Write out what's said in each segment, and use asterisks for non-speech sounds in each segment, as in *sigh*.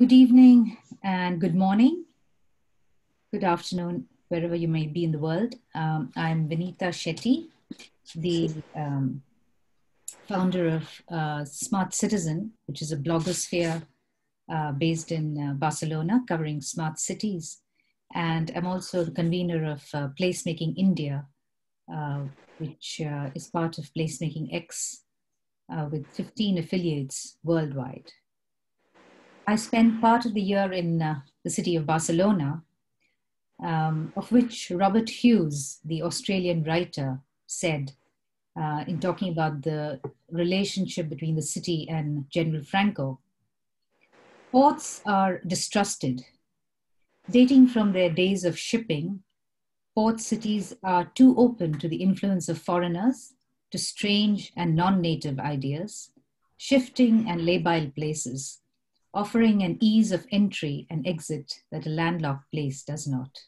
Good evening and good morning. Good afternoon, wherever you may be in the world. Um, I'm Vinita Shetty, the um, founder of uh, Smart Citizen, which is a blogosphere uh, based in uh, Barcelona covering smart cities. And I'm also the convener of uh, Placemaking India, uh, which uh, is part of Placemaking X with 15 affiliates worldwide. I spent part of the year in uh, the city of Barcelona, um, of which Robert Hughes, the Australian writer, said uh, in talking about the relationship between the city and General Franco. Ports are distrusted. Dating from their days of shipping, port cities are too open to the influence of foreigners, to strange and non native ideas, shifting and labile places offering an ease of entry and exit that a landlocked place does not.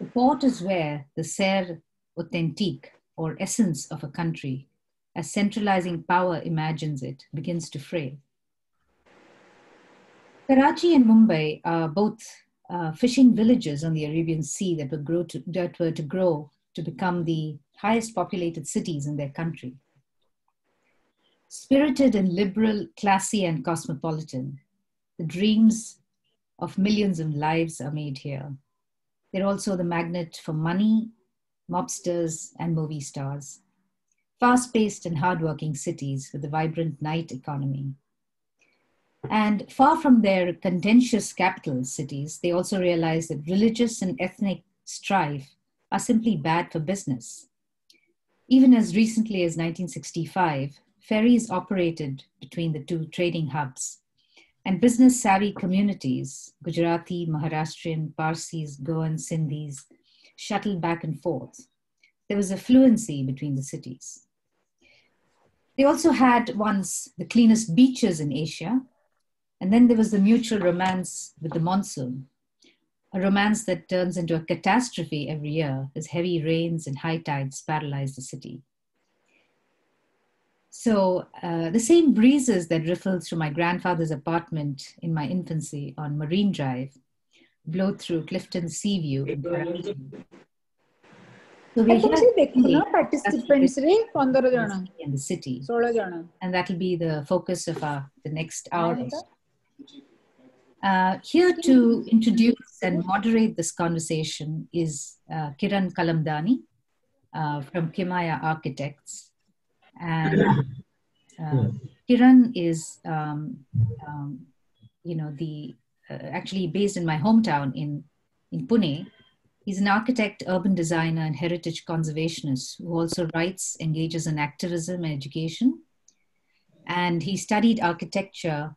The port is where the ser authentique, or essence of a country, as centralizing power imagines it, begins to fray. Karachi and Mumbai are both uh, fishing villages on the Arabian Sea that were, to, that were to grow to become the highest populated cities in their country. Spirited and liberal, classy and cosmopolitan, the dreams of millions of lives are made here. They're also the magnet for money, mobsters, and movie stars. Fast paced and hardworking cities with a vibrant night economy. And far from their contentious capital cities, they also realize that religious and ethnic strife are simply bad for business. Even as recently as 1965, ferries operated between the two trading hubs, and business savvy communities, Gujarati, Maharashtrian, Parsis, Goan, Sindhis, shuttled back and forth. There was a fluency between the cities. They also had once the cleanest beaches in Asia, and then there was the mutual romance with the monsoon, a romance that turns into a catastrophe every year as heavy rains and high tides paralyze the city. So uh, the same breezes that riffled through my grandfather's apartment in my infancy on Marine Drive blow through Clifton Sea View in So we have participants in the city. And that will be the focus of our, the next hour. Uh, here to introduce and moderate this conversation is uh, Kiran Kalamdani uh, from Kimaya Architects. And uh, Kiran is, um, um, you know, the uh, actually based in my hometown in in Pune. He's an architect, urban designer, and heritage conservationist who also writes, engages in activism and education. And he studied architecture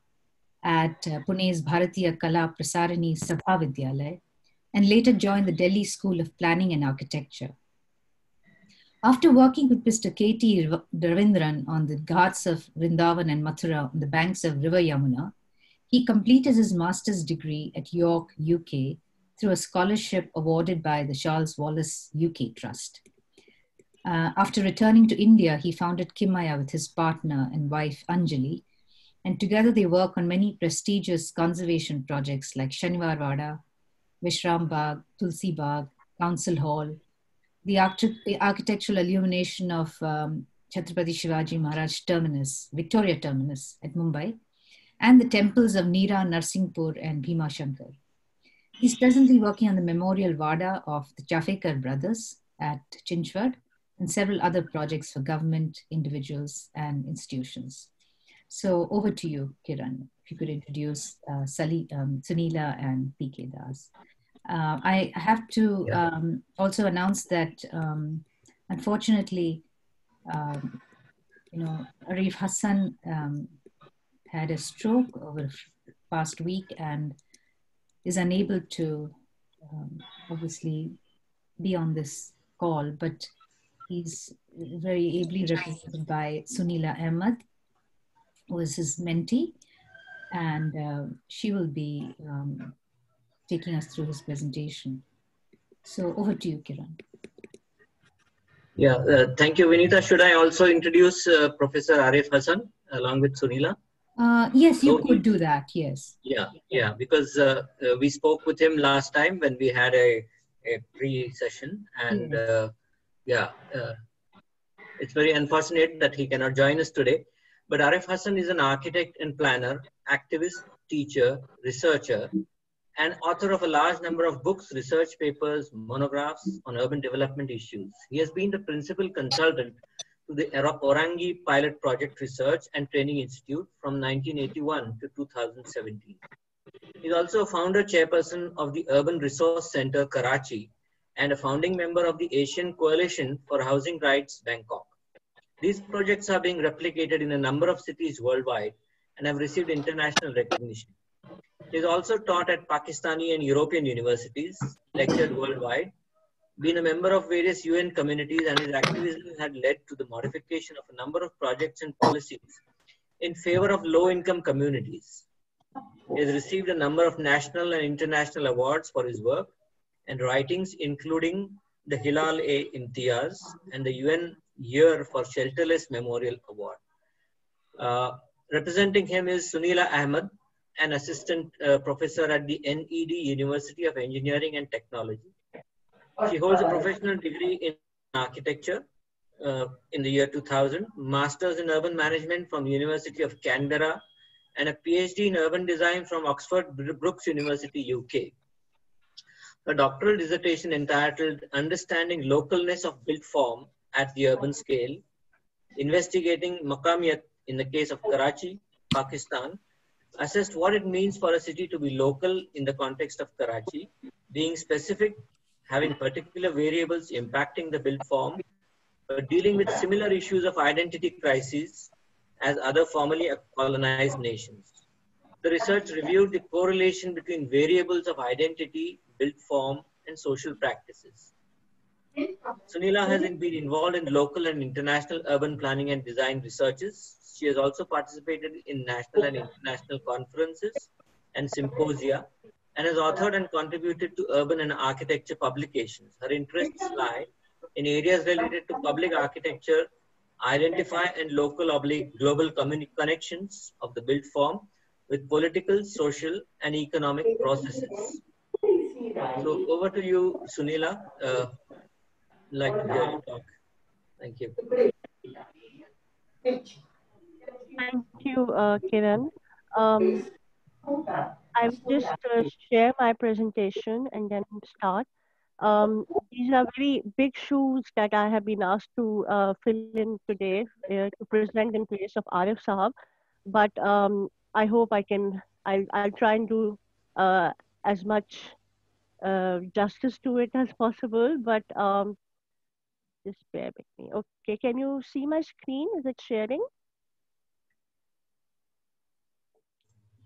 at uh, Pune's Bharatiya Kala Prasarani Sabha Vidyalaya and later joined the Delhi School of Planning and Architecture. After working with Mr. K.T. Ravindran on the ghats of Vrindavan and Mathura on the banks of River Yamuna, he completed his master's degree at York, UK, through a scholarship awarded by the Charles Wallace UK Trust. Uh, after returning to India, he founded Kimaya with his partner and wife Anjali, and together they work on many prestigious conservation projects like Shaniwar Wada, Vishram Bagh, Tulsi Bagh, Council Hall, the, arch- the architectural illumination of um, Chhatrapati Shivaji Maharaj Terminus, Victoria Terminus at Mumbai, and the temples of Nira, Narsinghpur, and Bhima Shankar. He's presently working on the memorial Vada of the Chafekar brothers at Chinchwad and several other projects for government, individuals, and institutions. So over to you, Kiran, if you could introduce uh, Sali, um, Suneela and PK Das. Uh, I have to um, also announce that um, unfortunately, um, you know, Arif Hassan um, had a stroke over the past week and is unable to um, obviously be on this call, but he's very ably represented by Suneela Ahmed, who is his mentee, and uh, she will be um, taking us through his presentation. So over to you, Kiran. Yeah, uh, thank you, Vinita. Should I also introduce uh, Professor Arif Hassan along with Suneela? Uh, yes, you So could do that. Yes. Yeah, yeah, because uh, uh, we spoke with him last time when we had a, a pre-session, and uh, yeah, uh, it's very unfortunate that he cannot join us today. But Arif Hassan is an architect and planner, activist, teacher, researcher, and author of a large number of books, research papers, monographs on urban development issues. He has been the principal consultant to the Orangi Pilot Project Research and Training Institute from 1981 to 2017. He is also a founder chairperson of the Urban Resource Center, Karachi, and a founding member of the Asian Coalition for Housing Rights, Bangkok. These projects are being replicated in a number of cities worldwide and have received international recognition. He has also taught at Pakistani and European universities, lectured worldwide, been a member of various UN communities, and his activism had led to the modification of a number of projects and policies in favor of low income communities. He has received a number of national and international awards for his work and writings, including the Hilal-e-Imtiaz and the UN Year for Shelterless Memorial Award. Uh, representing him is Suneela Ahmed, an assistant uh, professor at the NED University of Engineering and Technology. She holds a professional degree in architecture uh, in the year 2000, master's in urban management from University of Canberra, and a PhD in urban design from Oxford Brookes University, UK. Her doctoral dissertation entitled Understanding Localness of Built Form at the Urban Scale, investigating Makamiyat in the case of Karachi, Pakistan, assessed what it means for a city to be local in the context of Karachi, being specific, having particular variables impacting the built form, but dealing with similar issues of identity crises as other formerly colonized nations. The research reviewed the correlation between variables of identity, built form, and social practices. Suneela has been involved in local and international urban planning and design researches. She has also participated in national and international conferences and symposia and has authored and contributed to urban and architecture publications. Her interests lie in areas related to public architecture, identify and local oblique global connections of the built form with political, social, and economic processes. So over to you, Suneela. Uh, like to hear you talk. Thank you. Thank you, uh, Kiran. Um, I will just uh, share my presentation and then start. Um, these are very big shoes that I have been asked to uh, fill in today uh, to present in place of Arif Sahab. But um, I hope I can, I'll, I'll try and do uh, as much uh, justice to it as possible. But um, just bear with me. Okay, can you see my screen? Is it sharing?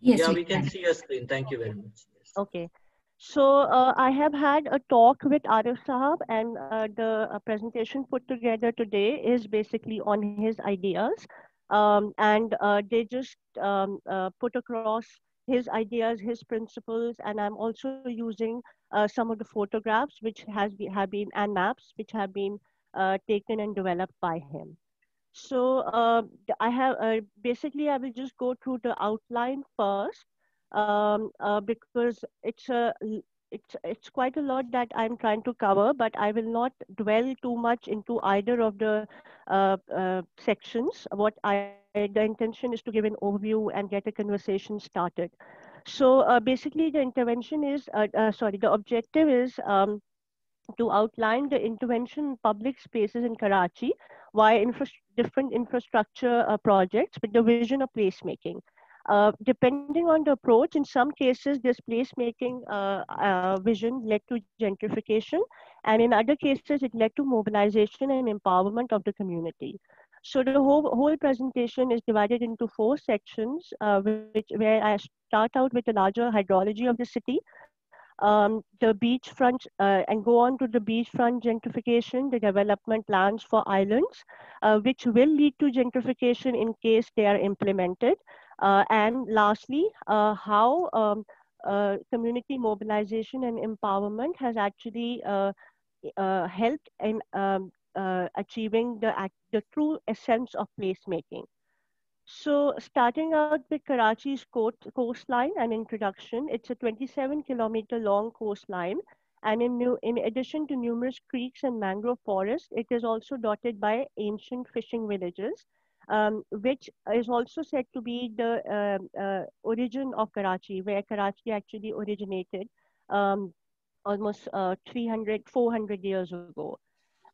Yes, yeah, we we can can. see your screen. Thank you very much. Yes. Okay. So uh, I have had a talk with Arif Sahab and uh, the uh, presentation put together today is basically on his ideas. Um, and uh, they just um, uh, put across his ideas, his principles, and I'm also using uh, some of the photographs which has be, have been and maps which have been uh, taken and developed by him. So uh, I have uh, basically I will just go through the outline first um, uh, because it's a it's it's quite a lot that I'm trying to cover, but I will not dwell too much into either of the uh, uh, sections. What I the intention is to give an overview and get a conversation started. So uh, basically, the intervention is sorry, the objective is. Um, to outline the intervention in public spaces in Karachi via infra- different infrastructure uh, projects with the vision of placemaking. Uh, depending on the approach, in some cases, this placemaking uh, uh, vision led to gentrification, and in other cases, it led to mobilization and empowerment of the community. So the whole, whole presentation is divided into four sections, uh, which, where I start out with the larger hydrology of the city, um, the beachfront uh, and go on to the beachfront gentrification, the development plans for islands, uh, which will lead to gentrification in case they are implemented. Uh, and lastly, uh, how um, uh, community mobilization and empowerment has actually uh, helped in um, achieving the, the true essence of placemaking. So starting out with Karachi's coast, coastline and introduction, it's a 27 kilometer long coastline. And in, new, in addition to numerous creeks and mangrove forests, it is also dotted by ancient fishing villages, um, which is also said to be the uh, uh, origin of Karachi, where Karachi actually originated um, almost uh, 300, 400 years ago.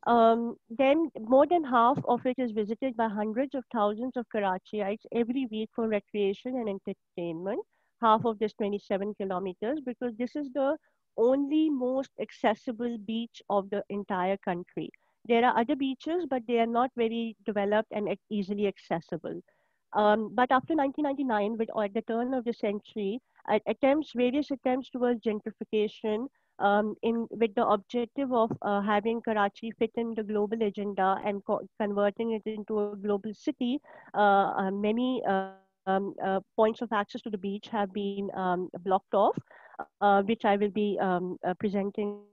Um, then more than half of it is visited by hundreds of thousands of Karachiites every week for recreation and entertainment. Half of this 27 kilometers, because this is the only most accessible beach of the entire country. There are other beaches, but they are not very developed and easily accessible. Um, but after 1999, with at the turn of the century, attempts, various attempts towards gentrification, um, in with the objective of uh, having Karachi fit in the global agenda and co converting it into a global city, uh, uh, many uh, um, uh, points of access to the beach have been um, blocked off, which I will be um, presenting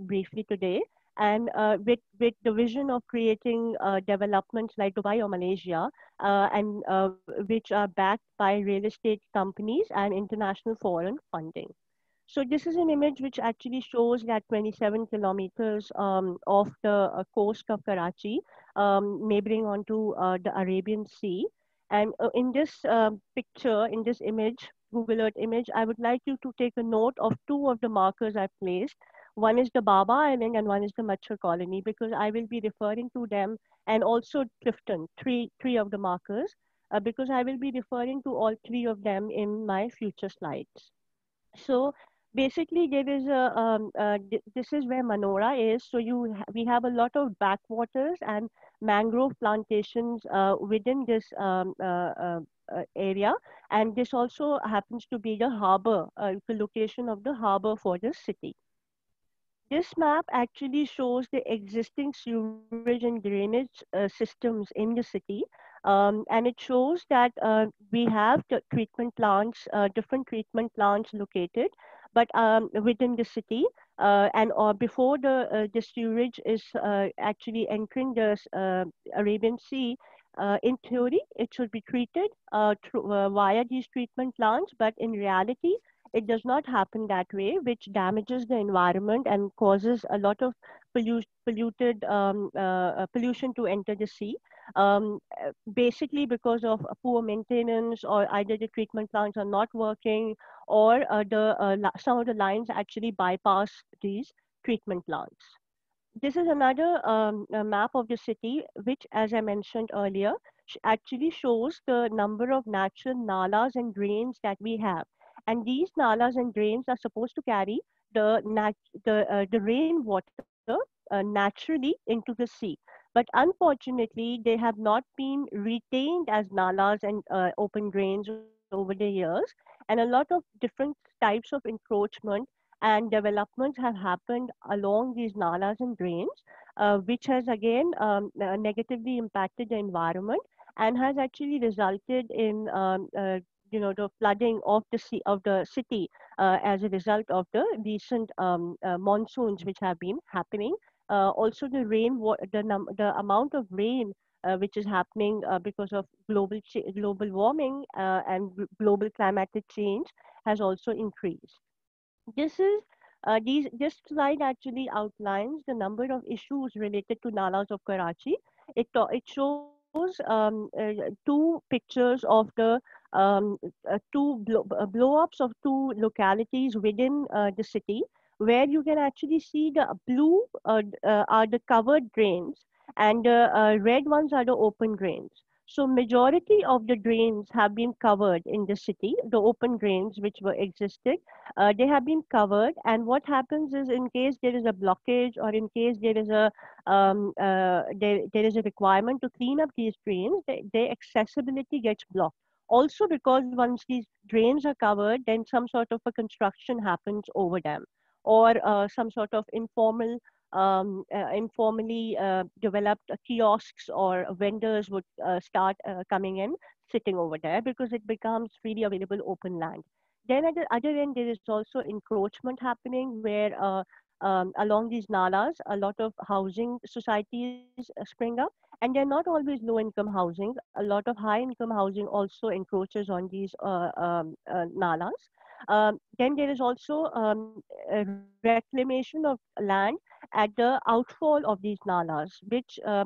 briefly today. And with, with the vision of creating developments like Dubai or Malaysia, and which are backed by real estate companies and international foreign funding. So this is an image which actually shows that 27 kilometers um, off the uh, coast of Karachi, um, neighboring onto uh, the Arabian Sea. And uh, in this uh, picture, in this image, Google Earth image, I would like you to take a note of two of the markers I've placed. One is the Baba Island and one is the Machar Colony because I will be referring to them and also Clifton, three, three of the markers, uh, because I will be referring to all three of them in my future slides. So basically there is a um, uh, this is where Manora is. So you we have a lot of backwaters and mangrove plantations uh, within this um, uh, uh, uh area, and this also happens to be the harbor, uh, the location of the harbor for the city. This map actually shows the existing sewage and drainage systems in the city. Um, and it shows that we have treatment plants, different treatment plants located but um, within the city uh, and or before the uh, the is uh, actually entering the uh, Arabian Sea, uh, in theory it should be treated uh, through, via these treatment plants, but in reality it does not happen that way, which damages the environment and causes a lot of pollu- polluted um, pollution to enter the sea. Um, basically because of poor maintenance or either the treatment plants are not working or uh, the uh, some of the lines actually bypass these treatment plants. This is another um, map of the city, which, as I mentioned earlier, actually shows the number of natural nalas and drains that we have. And these nalas and drains are supposed to carry the, nat the, uh, the rainwater uh, naturally into the sea. But unfortunately, they have not been retained as nalas and uh, open drains over the years and a lot of different types of encroachment and developments have happened along these nalas and drains, uh, which has again um, negatively impacted the environment and has actually resulted in um, uh, you know the flooding of the sea of the city uh, as a result of the recent um, uh, monsoons which have been happening. Uh, also, the rain, the num- the amount of rain uh, which is happening uh, because of global global warming uh, and global climatic change has also increased. This is uh, these this slide actually outlines the number of issues related to nalas of Karachi. It it shows um, uh, two pictures of the um, uh, two blow, blow ups of two localities within the city, where you can actually see the blue are the covered drains and the uh, red ones are the open drains. So majority of the drains have been covered in the city, the open drains which were existed, uh, they have been covered. And what happens is in case there is a blockage or in case there is a um, uh, there, there is a requirement to clean up these drains, their accessibility gets blocked. Also because once these drains are covered, then some sort of a construction happens over them or uh, some sort of informal um, uh, informally uh, developed kiosks or vendors would uh, start coming in, sitting over there because it becomes freely available open land. Then at the other end, there is also encroachment happening where um, along these nalas, a lot of housing societies spring up, and they're not always low income housing. A lot of high income housing also encroaches on these uh, um, uh, nalas. Um, then there is also um, reclamation of land at the outfall of these nalas, which uh,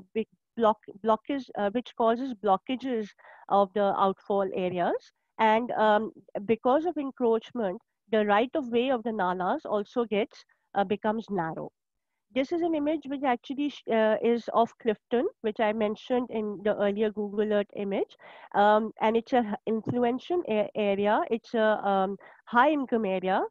block blockage, uh, which causes blockages of the outfall areas. And um, because of encroachment, the right of way of the nalas also gets uh, becomes narrow. This is an image which actually uh, is of Clifton, which I mentioned in the earlier Google Earth image. Um, and it's an influential area. It's a um, high income area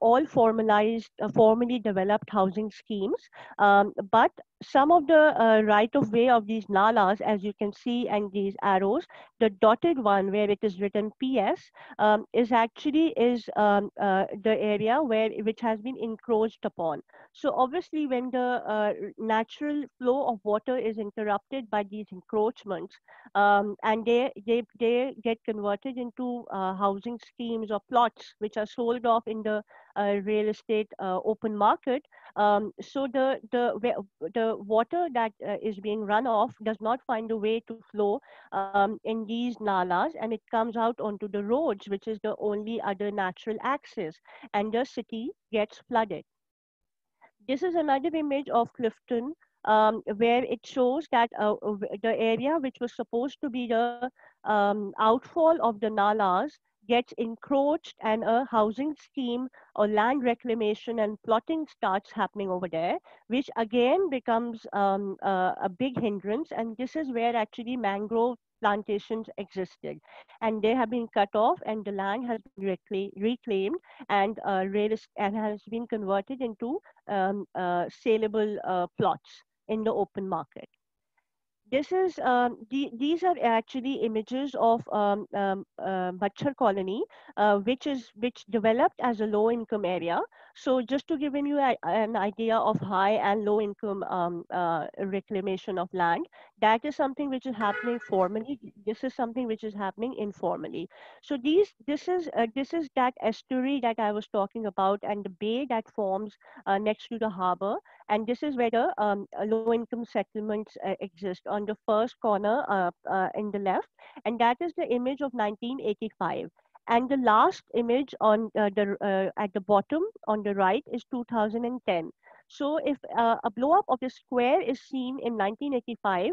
all formalized, uh, formally developed housing schemes. Um, but some of the uh, right of way of these nalas, as you can see, and these arrows, the dotted one where it is written PS um, is actually is um, uh, the area where which has been encroached upon. So obviously, when the uh, natural flow of water is interrupted by these encroachments, um, and they they they get converted into uh, housing schemes or plots which are sold off in the real estate uh, open market. Um, so the the the water that uh, is being run off does not find a way to flow um, in these nalas, and it comes out onto the roads, which is the only other natural access, and the city gets flooded. This is another image of Clifton um, where it shows that uh, the area which was supposed to be the um, outfall of the nalas gets encroached and a housing scheme or land reclamation and plotting starts happening over there, which again becomes um, a big hindrance. And this is where actually mangrove plantations existed and they have been cut off and the land has been reclaimed and uh, and has been converted into um, uh, saleable uh, plots in the open market this is um, the, these are actually images of um, um, uh, colony, uh, which is which developed as a low income area. So just to give you a, an idea of high and low income um, uh, reclamation of land, that is something which is happening formally. This is something which is happening informally. So these this is uh, this is that estuary that I was talking about and the bay that forms uh, next to the harbor. And this is where the um, low income settlements uh, exist on the first corner uh, uh, in the left. And that is the image of 1985. And the last image on uh, the uh, at the bottom on the right is 2010. So if uh, a blow up of the square is seen in 1985,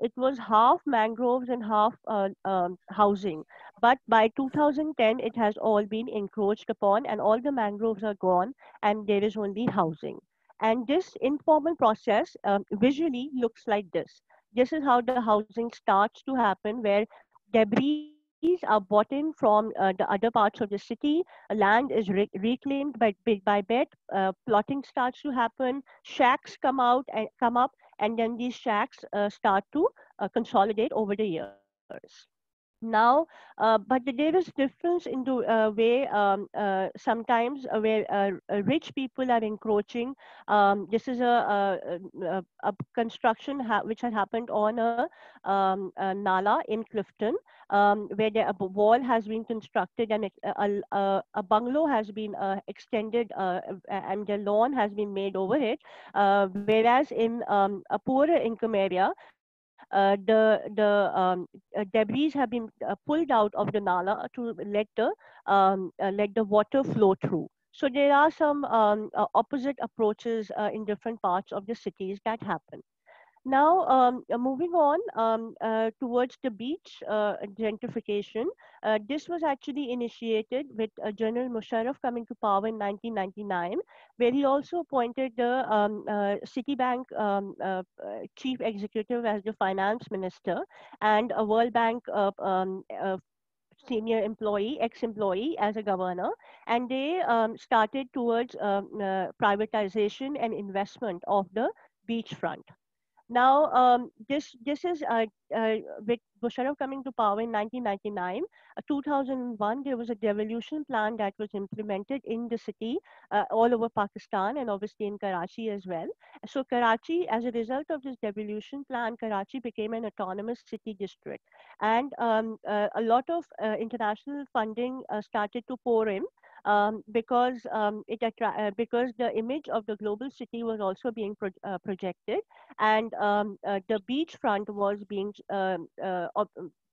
it was half mangroves and half uh, um, housing. But by 2010, it has all been encroached upon and all the mangroves are gone and there is only housing. And this informal process um, visually looks like this. This is how the housing starts to happen where debris are bought in from uh, the other parts of the city. Land is re reclaimed by bit by bit. Uh, plotting starts to happen. Shacks come out and come up, and then these shacks uh, start to uh, consolidate over the years now uh, but there is difference in the uh, way um, uh, sometimes uh, where uh, uh, rich people are encroaching um, this is a, a, a construction which had happened on a, um, a nala in clifton um, where the, a wall has been constructed and a, a, a bungalow has been extended and the lawn has been made over it whereas in um, a poorer income area uh, the the um, uh, debris have been uh, pulled out of the nala to let the um, let the water flow through. So there are some um, opposite approaches in different parts of the cities that happen. Now, um, uh, moving on um, uh, towards the beach uh, gentrification, uh, this was actually initiated with uh, General Musharraf coming to power in 1999, where he also appointed the um, uh, Citibank um, chief executive as the finance minister and a World Bank um, senior employee, ex-employee as a governor, and they um, started towards privatization and investment of the beachfront. Now, um, this this is uh, uh, with Musharraf coming to power in 1999. Uh, 2001, there was a devolution plan that was implemented in the city, uh, all over Pakistan, and obviously in Karachi as well. So Karachi, as a result of this devolution plan, Karachi became an autonomous city district, and um, uh, a lot of uh, international funding started to pour in um, because um, it attra- uh, because the image of the global city was also being pro- uh, projected, and um, uh, the beachfront was being um, uh,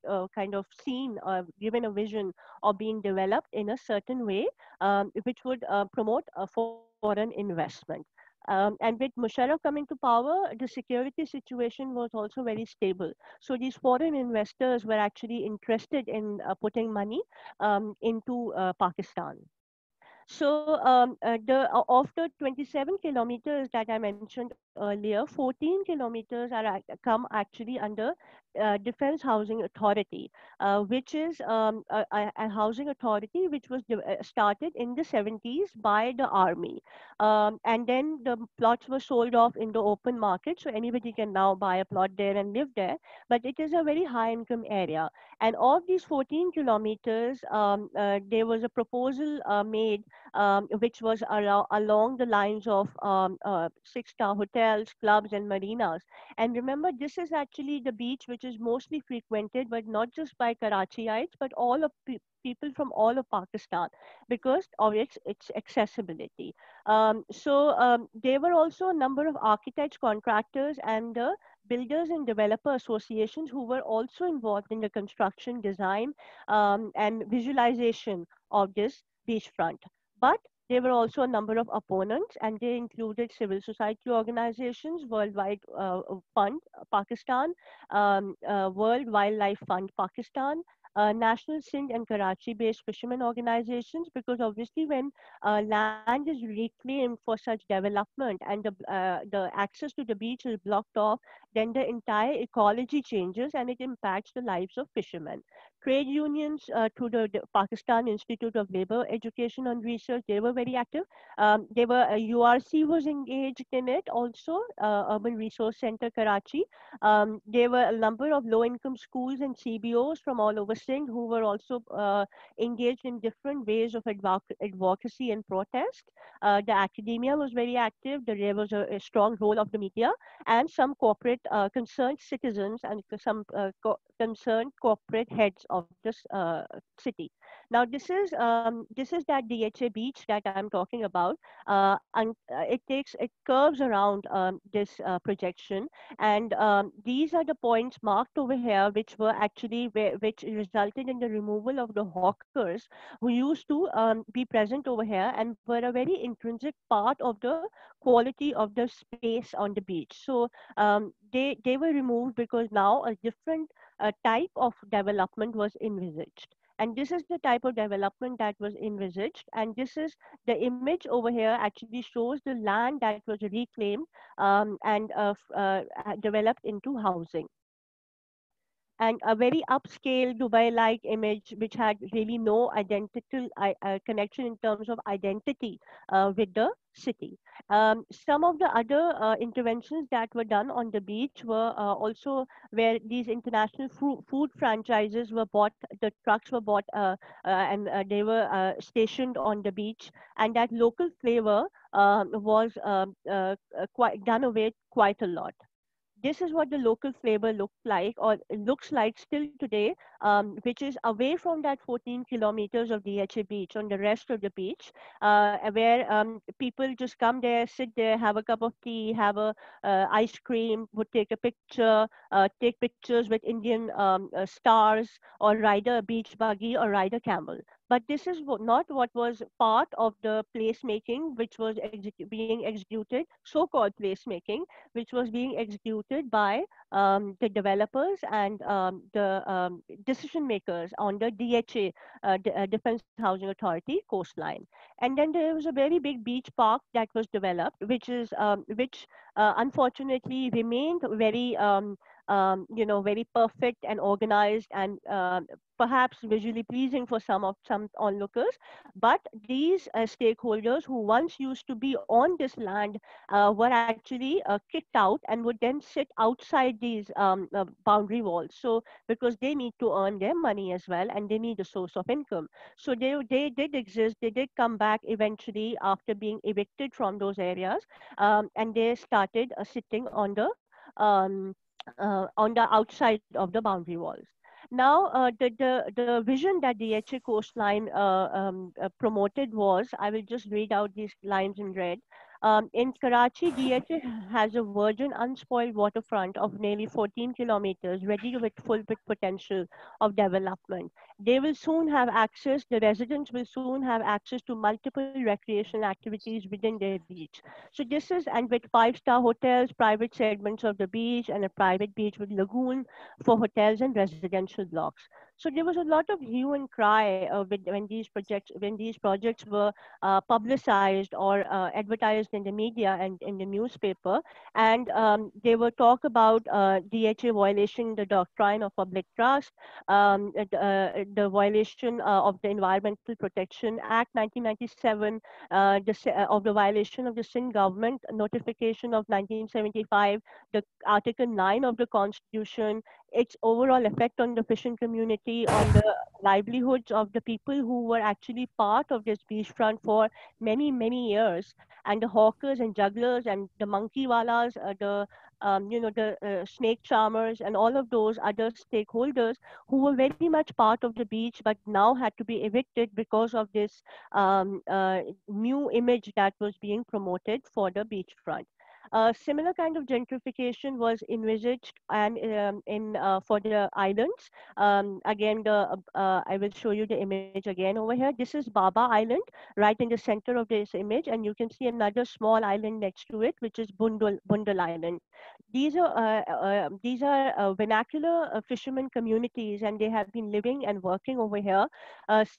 uh, kind of seen or given a vision of being developed in a certain way, um, which would uh, promote a foreign investment. Um, and with Musharraf coming to power, the security situation was also very stable. So these foreign investors were actually interested in uh, putting money um, into uh, Pakistan. So um, uh, the uh, of the 27 kilometers that I mentioned earlier, 14 kilometers are come actually under uh, Defense Housing Authority, uh, which is um, a, a, housing authority which was uh, started in the 70s by the army. Um, and then the plots were sold off in the open market, so anybody can now buy a plot there and live there. But it is a very high income area. And of these 14 kilometers, um, uh, there was a proposal uh, made um, which was al- along the lines of um, six star hotels, clubs, and marinas. And remember, this is actually the beach which is mostly frequented, but not just by Karachiites, but all of pe- people from all of Pakistan because of its, its accessibility. Um, so um, there were also a number of architects, contractors, and builders and developer associations who were also involved in the construction, design, um, and visualization of this beachfront. But there were also a number of opponents, and they included civil society organizations, Worldwide uh, Fund Pakistan, um, uh, World Wildlife Fund Pakistan, uh, national Sindh and Karachi based fishermen organizations because obviously when uh, land is reclaimed for such development and the, uh, the access to the beach is blocked off, then the entire ecology changes and it impacts the lives of fishermen. Trade unions uh, through the, the, Pakistan Institute of Labor Education and Research, they were very active. Um, they were, URC uh, was engaged in it also, uh, Urban Resource Center Karachi. Um, there were a number of low income schools and CBOs from all over Sindh who were also uh, engaged in different ways of advocacy and protest. Uh, the academia was very active. There was a, a, strong role of the media and some corporate uh, concerned citizens and some uh, co concerned corporate heads of this uh, city. Now, this is um, this is that DHA beach that I'm talking about, uh, and uh, it takes it curves around um, this uh, projection, and um, these are the points marked over here, which were actually which resulted in the removal of the hawkers who used to um, be present over here and were a very intrinsic part of the quality of the space on the beach. So um, they they were removed because now a different uh, type of development was envisaged. And this is the type of development that was envisaged. And this is the image over here actually shows the land that was reclaimed um, and uh, uh, developed into housing and a very upscale Dubai-like image, which had really no identical uh, connection in terms of identity uh, with the city. Um, some of the other uh, interventions that were done on the beach were uh, also where these international food franchises were bought, the trucks were bought, uh, uh, and they were stationed on the beach, and that local flavor um, was um, quite done away quite a lot this is what the local flavor looks like or looks like still today, um, which is away from that 14 kilometers of DHA beach on the rest of the beach, uh, where um, people just come there, sit there, have a cup of tea, have a uh, ice cream, would take a picture, uh, take pictures with Indian um, uh, stars, or ride a beach buggy or ride a camel. But this is not what was part of the placemaking, which was execu being executed, so-called placemaking, which was being executed by um, the developers and um, the um, decision makers on the DHA, uh, uh, Defense Housing Authority coastline. And then there was a very big beach park that was developed, which is um, which uh, unfortunately remained very um, um, you know, very perfect and organized and uh, perhaps visually pleasing for some of some onlookers. But these uh, stakeholders who once used to be on this land uh, were actually uh, kicked out and would then sit outside these um, uh, boundary walls. So because they need to earn their money as well and they need a source of income. So they, they did exist. They did come back eventually after being evicted from those areas um, and they started uh, sitting on the um, on the outside of the boundary walls. Now, uh, the, the, the vision that DHA coastline uh, um, uh, promoted was, I will just read out these lines in red. Um, in Karachi, DHA has a virgin, unspoiled waterfront of nearly 14 kilometers, ready with full potential of development. They will soon have access, the residents will soon have access to multiple recreational activities within their beach. So this is, and with five-star hotels, private segments of the beach, and a private beach with lagoon for hotels and residential blocks. So there was a lot of hue and cry uh, when these projects when these projects were uh, publicized or uh, advertised in the media and in the newspaper, and um, they were talk about DHA uh, violation the doctrine of public trust, um, uh, the violation uh, of the Environmental Protection Act 1997, the, of the violation of the Sindh government notification of 1975, the Article 9 of the Constitution, its overall effect on the fishing community, on the livelihoods of the people who were actually part of this beachfront for many, many years, and the hawkers and jugglers and the monkey wallas, uh, the um, you know the uh, snake charmers and all of those other stakeholders who were very much part of the beach, but now had to be evicted because of this um, uh, new image that was being promoted for the beachfront. A similar kind of gentrification was envisaged and um, in uh, for the islands. Um, again, the uh, I will show you the image again over here. This is Baba Island, right in the center of this image, and you can see another small island next to it, which is Bundul, Bundal Island. These are uh, uh these are uh, vernacular uh, fishermen communities, and they have been living and working over here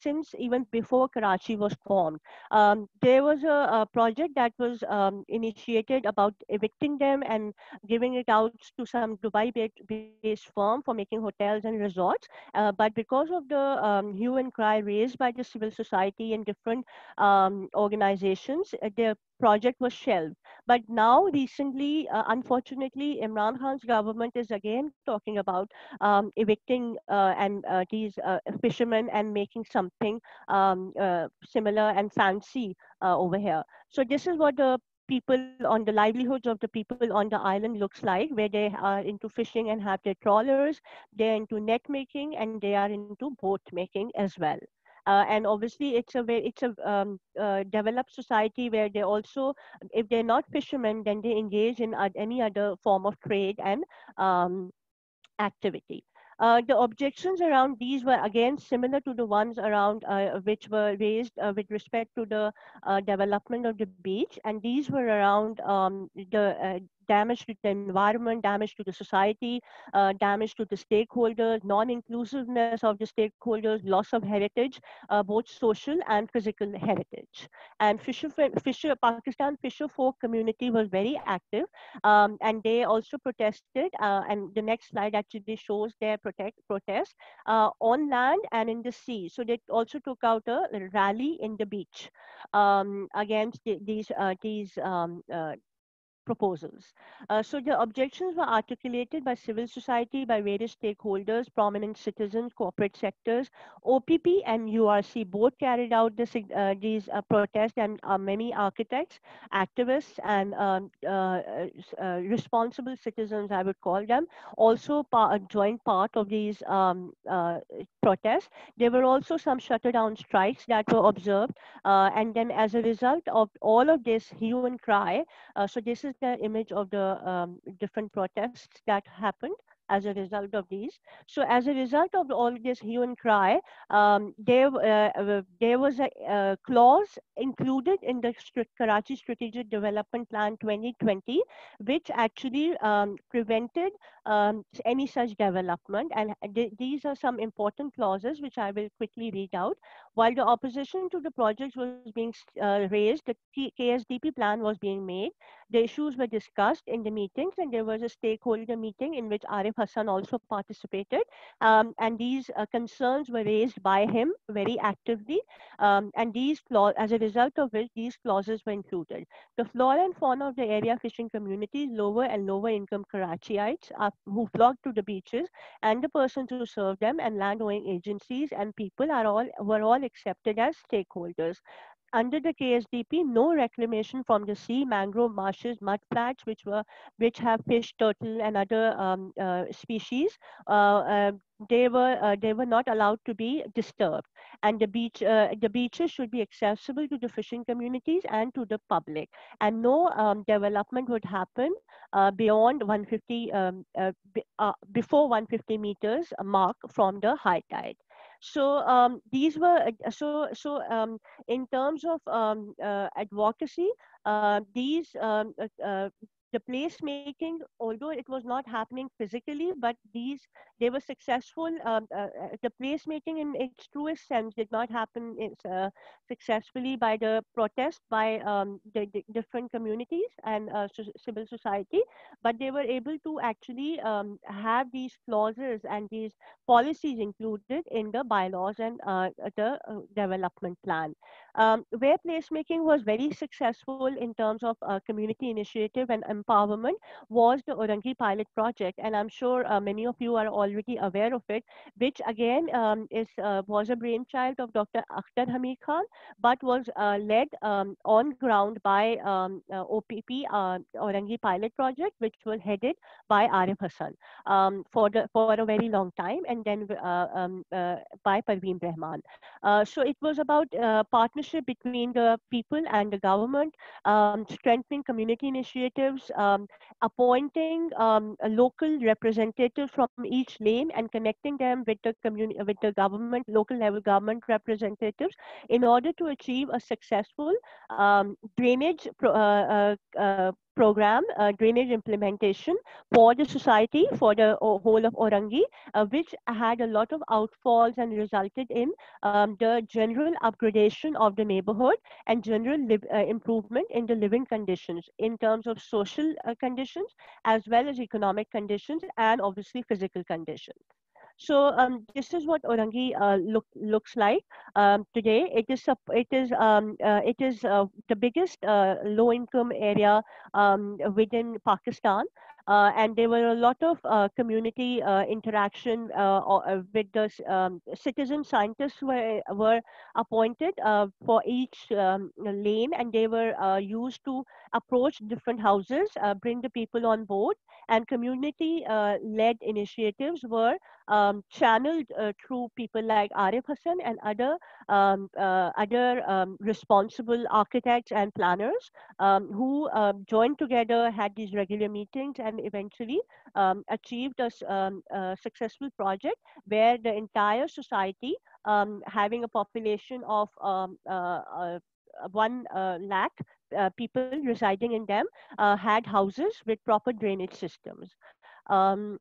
since even before Karachi was formed. Um, there was a, a, project that was um, initiated about evicting them and giving it out to some Dubai-based firm for making hotels and resorts. Uh, but because of the um, hue and cry raised by the civil society and different um, organizations, uh, the project was shelved. But now, recently, uh, unfortunately, Imran Khan's government is again talking about um, evicting uh, and uh, these uh, fishermen and making something um, uh, similar and fancy over here. So this is what the people on the livelihoods of the people on the island looks like, where they are into fishing and have their trawlers, they're into net making, and they are into boat making as well. Uh, and obviously, it's a very, it's a um, uh, developed society where they also, if they're not fishermen, then they engage in any other form of trade and um, activity. Uh, the objections around these were again similar to the ones around uh, which were raised uh, with respect to the uh, development of the beach, and these were around um, the uh, damage to the environment, damage to the society, uh, damage to the stakeholders, non-inclusiveness of the stakeholders, loss of heritage, uh, both social and physical heritage. And Fisher, Fisher, Pakistan Fisher folk community was very active, um, and they also protested. Uh, and the next slide actually shows their protect, protest uh, on land and in the sea. So they also took out a rally in the beach um, against the, these uh, these um, uh, proposals. Uh, so the objections were articulated by civil society, by various stakeholders, prominent citizens, corporate sectors. OPP and URC both carried out this, uh, these uh, protests and uh, many architects, activists, and um, uh, uh, responsible citizens, I would call them, also pa joined part of these um, protests. There were also some shutdown strikes that were observed. and then as a result of all of this hue and cry, so this is the image of the um, different protests that happened as a result of these. So as a result of all this hue and cry, um, there, uh, uh there was a, clause included in the Karachi Strategic Development Plan 2020, which actually um, prevented um, any such development. And th these are some important clauses, which I will quickly read out. While the opposition to the project was being uh, raised, the KSDP plan was being made. The issues were discussed in the meetings, and there was a stakeholder meeting in which Arif Hassan also participated. Um, and these uh, concerns were raised by him very actively. Um, and these as a result of which these clauses were included. The flora and fauna of the area fishing communities, lower and lower income Karachiites are, who flock to the beaches, and the persons who serve them, and land owning agencies and people are all were all accepted as stakeholders. under the KSDP, no reclamation from the sea, mangrove marshes, mud flats, which were which have fish, turtle, and other um, uh, species. Uh, um, they were uh, they were not allowed to be disturbed, and the beach uh, the beaches should be accessible to the fishing communities and to the public, and no um, development would happen uh, beyond 150 um, before 150 meters mark from the high tide. So um, these were uh, so so um, in terms of um, uh, advocacy, uh, these um, uh, uh, the placemaking, although it was not happening physically, but these they were successful. Um, uh, uh, the placemaking in its truest sense did not happen uh, successfully by the protest by um, the, the, different communities and uh, so civil society, but they were able to actually um, have these clauses and these policies included in the bylaws and uh, the uh, development plan. Um, where placemaking was very successful in terms of community initiative and empowerment was the Orangi pilot project. And I'm sure uh, many of you are already aware of it, which again um, is uh, was a brainchild of Dr. Akhtar Hamid Khan, but was uh, led um, on ground by um, uh, OPP uh, Orangi pilot project, which was headed by Arif Hasan um, for, the, for a very long time, and then uh, um, by Parveen Rahman. so it was about partnership between the people and the government, um, strengthening community initiatives, um, appointing um, a local representative from each lane and connecting them with the community, with the government, local level government representatives in order to achieve a successful um, drainage pro, uh, uh, uh, program, uh, drainage implementation for the society, for the uh, whole of Orangi, uh, which had a lot of outfalls and resulted in um, the general upgradation of the neighborhood and general uh, improvement in the living conditions in terms of social uh, conditions as well as economic conditions and obviously physical conditions. So um, this is what Orangi uh, look, looks like um, today. It is it is um, uh, it is uh, the biggest uh, low income area um, within Pakistan. Uh, and there were a lot of uh, community uh, interaction uh, uh, with the um, citizen scientists were, were appointed uh, for each um, lane and they were used to approach different houses, bring the people on board and community led initiatives were um, channeled through people like Arif Hasan and other um, other um, responsible architects and planners um, who joined together, had these regular meetings and eventually um, achieved a, um, a, successful project where the entire society, um, having a population of um, uh, uh, one uh, lakh uh, people residing in them, uh, had houses with proper drainage systems. Um,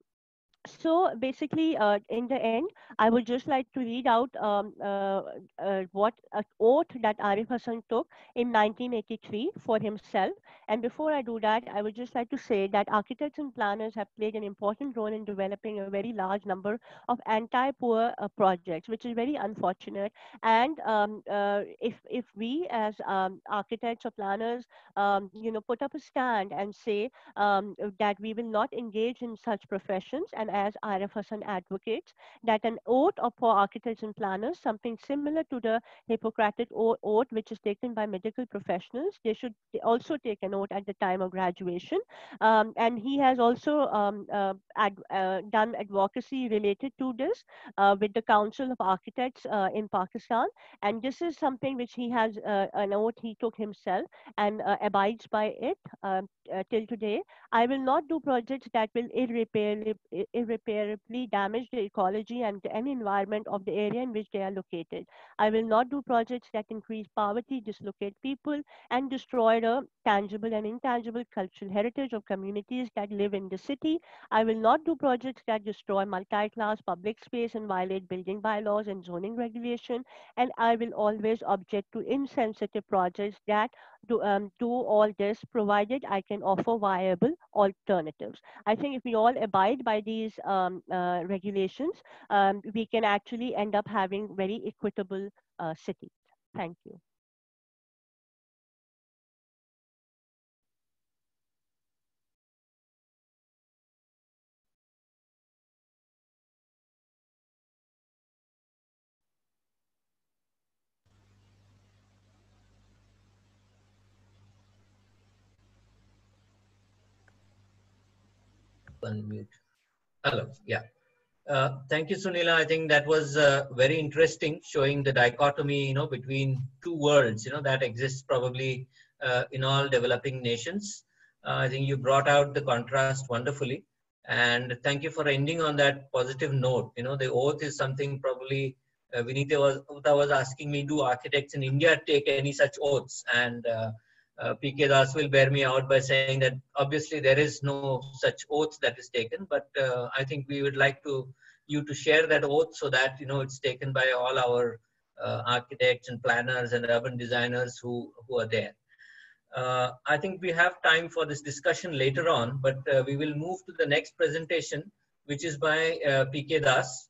so basically, uh, in the end, I would just like to read out um, uh, uh, what an oath that Arif Hasan took in 1983 for himself. And before I do that, I would just like to say that architects and planners have played an important role in developing a very large number of anti-poor uh, projects, which is very unfortunate. And um, uh, if if we as um, architects or planners, um, you know, put up a stand and say um, that we will not engage in such professions and as Hasan advocates, that an oath for architects and planners, something similar to the Hippocratic oath, which is taken by medical professionals, they should also take an oath at the time of graduation. Um, and he has also um, uh, ad, uh, done advocacy related to this uh, with the Council of Architects uh, in Pakistan. And this is something which he has uh, an oath he took himself and uh, abides by it um, till today. I will not do projects that will irreparably damage the ecology and, and environment of the area in which they are located. I will not do projects that increase poverty, dislocate people, and destroy the tangible and intangible cultural heritage of communities that live in the city. I will not do projects that destroy multi-class public space and violate building bylaws and zoning regulation. And I will always object to insensitive projects that do, um, do all this, provided I can offer viable alternatives. I think if we all abide by these um, uh, regulations, um, we can actually end up having very equitable uh, cities. Thank you. Unmute. Hello, yeah. Uh, thank you, Suneela. I think that was uh, very interesting, showing the dichotomy, you know, between two worlds, you know, that exists probably uh, in all developing nations. Uh, I think you brought out the contrast wonderfully, and thank you for ending on that positive note. You know, the oath is something probably uh, Vinita was was asking me, do architects in India take any such oaths? And uh, PK Das will bear me out by saying that obviously there is no such oath that is taken, but uh, I think we would like to you to share that oath so that you know it's taken by all our uh, architects and planners and urban designers who who are there. Uh, I think we have time for this discussion later on, but uh, we will move to the next presentation, which is by uh, PK Das.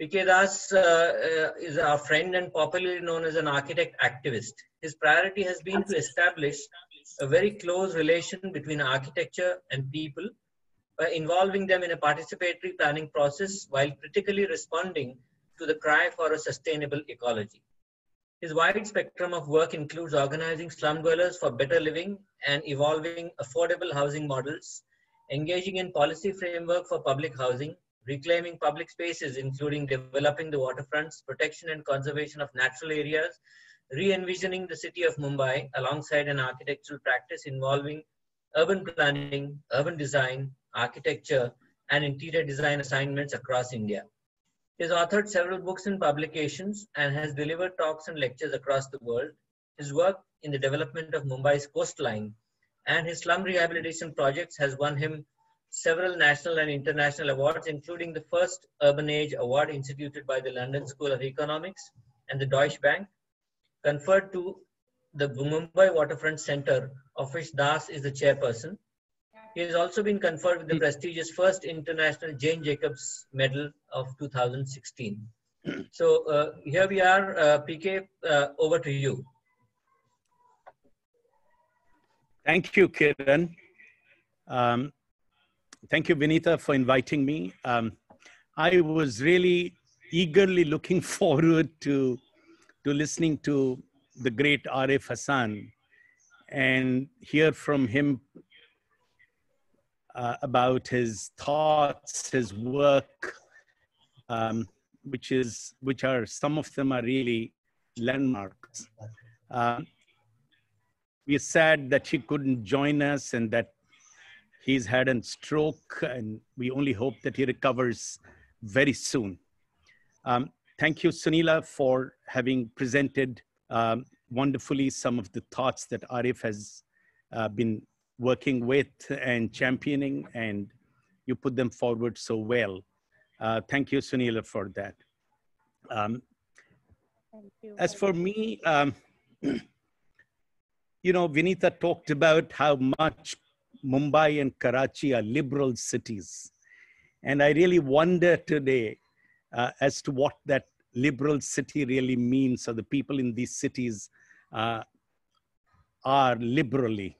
PK Das is our friend and popularly known as an architect activist. His priority has been to establish a very close relation between architecture and people by involving them in a participatory planning process while critically responding to the cry for a sustainable ecology. His wide spectrum of work includes organizing slum dwellers for better living and evolving affordable housing models, engaging in policy framework for public housing, reclaiming public spaces, including developing the waterfronts, protection and conservation of natural areas, re-envisioning the city of Mumbai alongside an architectural practice involving urban planning, urban design, architecture, and interior design assignments across India. He has authored several books and publications and has delivered talks and lectures across the world. His work in the development of Mumbai's coastline and his slum rehabilitation projects has won him several national and international awards, including the first Urban Age Award instituted by the London School of Economics and the Deutsche Bank, conferred to the Mumbai Waterfront Center, of which Das is the chairperson. He has also been conferred with the prestigious first International Jane Jacobs Medal of 2016. *clears throat* So uh, here we are, uh, PK, uh, over to you. Thank you, Kiran. Um, thank you, Vinita, for inviting me. Um, I was really eagerly looking *laughs* forward to, to listening to the great Arif Hasan and hear from him uh, about his thoughts, his work, um, which is which are some of them are really landmarks. Um, we are sad that he couldn't join us and that he's had a stroke, and we only hope that he recovers very soon. Um, thank you, Suneela, for having presented um, wonderfully some of the thoughts that Arif has uh, been working with and championing, and you put them forward so well. Uh, thank you, Suneela, for that. Um, as for me, um, *clears throat* you know, Vinita talked about how much Mumbai and Karachi are liberal cities. And I really wonder today uh, as to what that liberal city really means, or the people in these cities uh, are liberally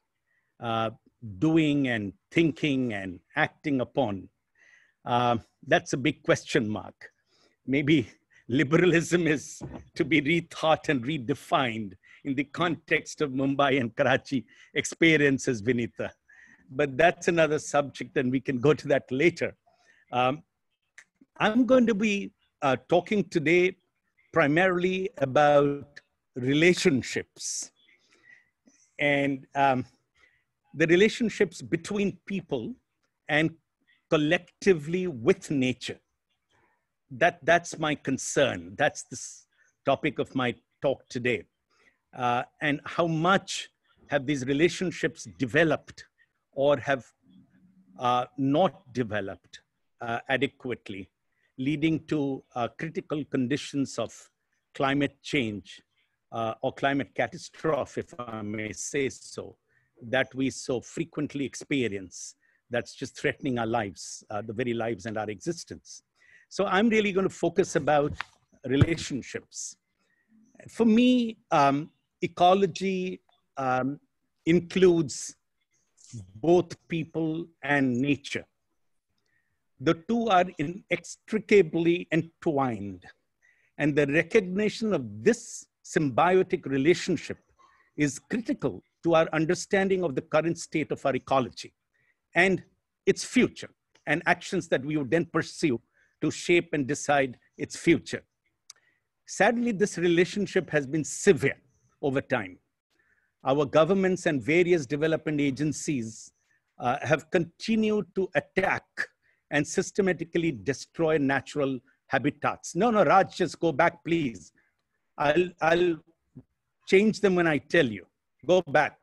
uh, doing and thinking and acting upon? Uh, that's a big question mark. Maybe liberalism is to be rethought and redefined in the context of Mumbai and Karachi experiences, Vinita. But that's another subject, and we can go to that later. Um, I'm going to be uh, talking today primarily about relationships. And um, the relationships between people and collectively with nature. That, that's my concern. That's the topic of my talk today. Uh, and how much have these relationships developed or have uh, not developed uh, adequately, leading to uh, critical conditions of climate change uh, or climate catastrophe, if I may say so, that we so frequently experience that's just threatening our lives, uh, the very lives and our existence. So I'm really going to focus about relationships. For me, um, ecology um, includes both people and nature. The two are inextricably entwined. And the recognition of this symbiotic relationship is critical to our understanding of the current state of our ecology and its future. and actions that we would then pursue to shape and decide its future. Sadly, this relationship has been severe over time. Our governments and various development agencies uh, have continued to attack and systematically destroy natural habitats. No, no, Raj, just go back, please. I'll, I'll change them when I tell you. Go back.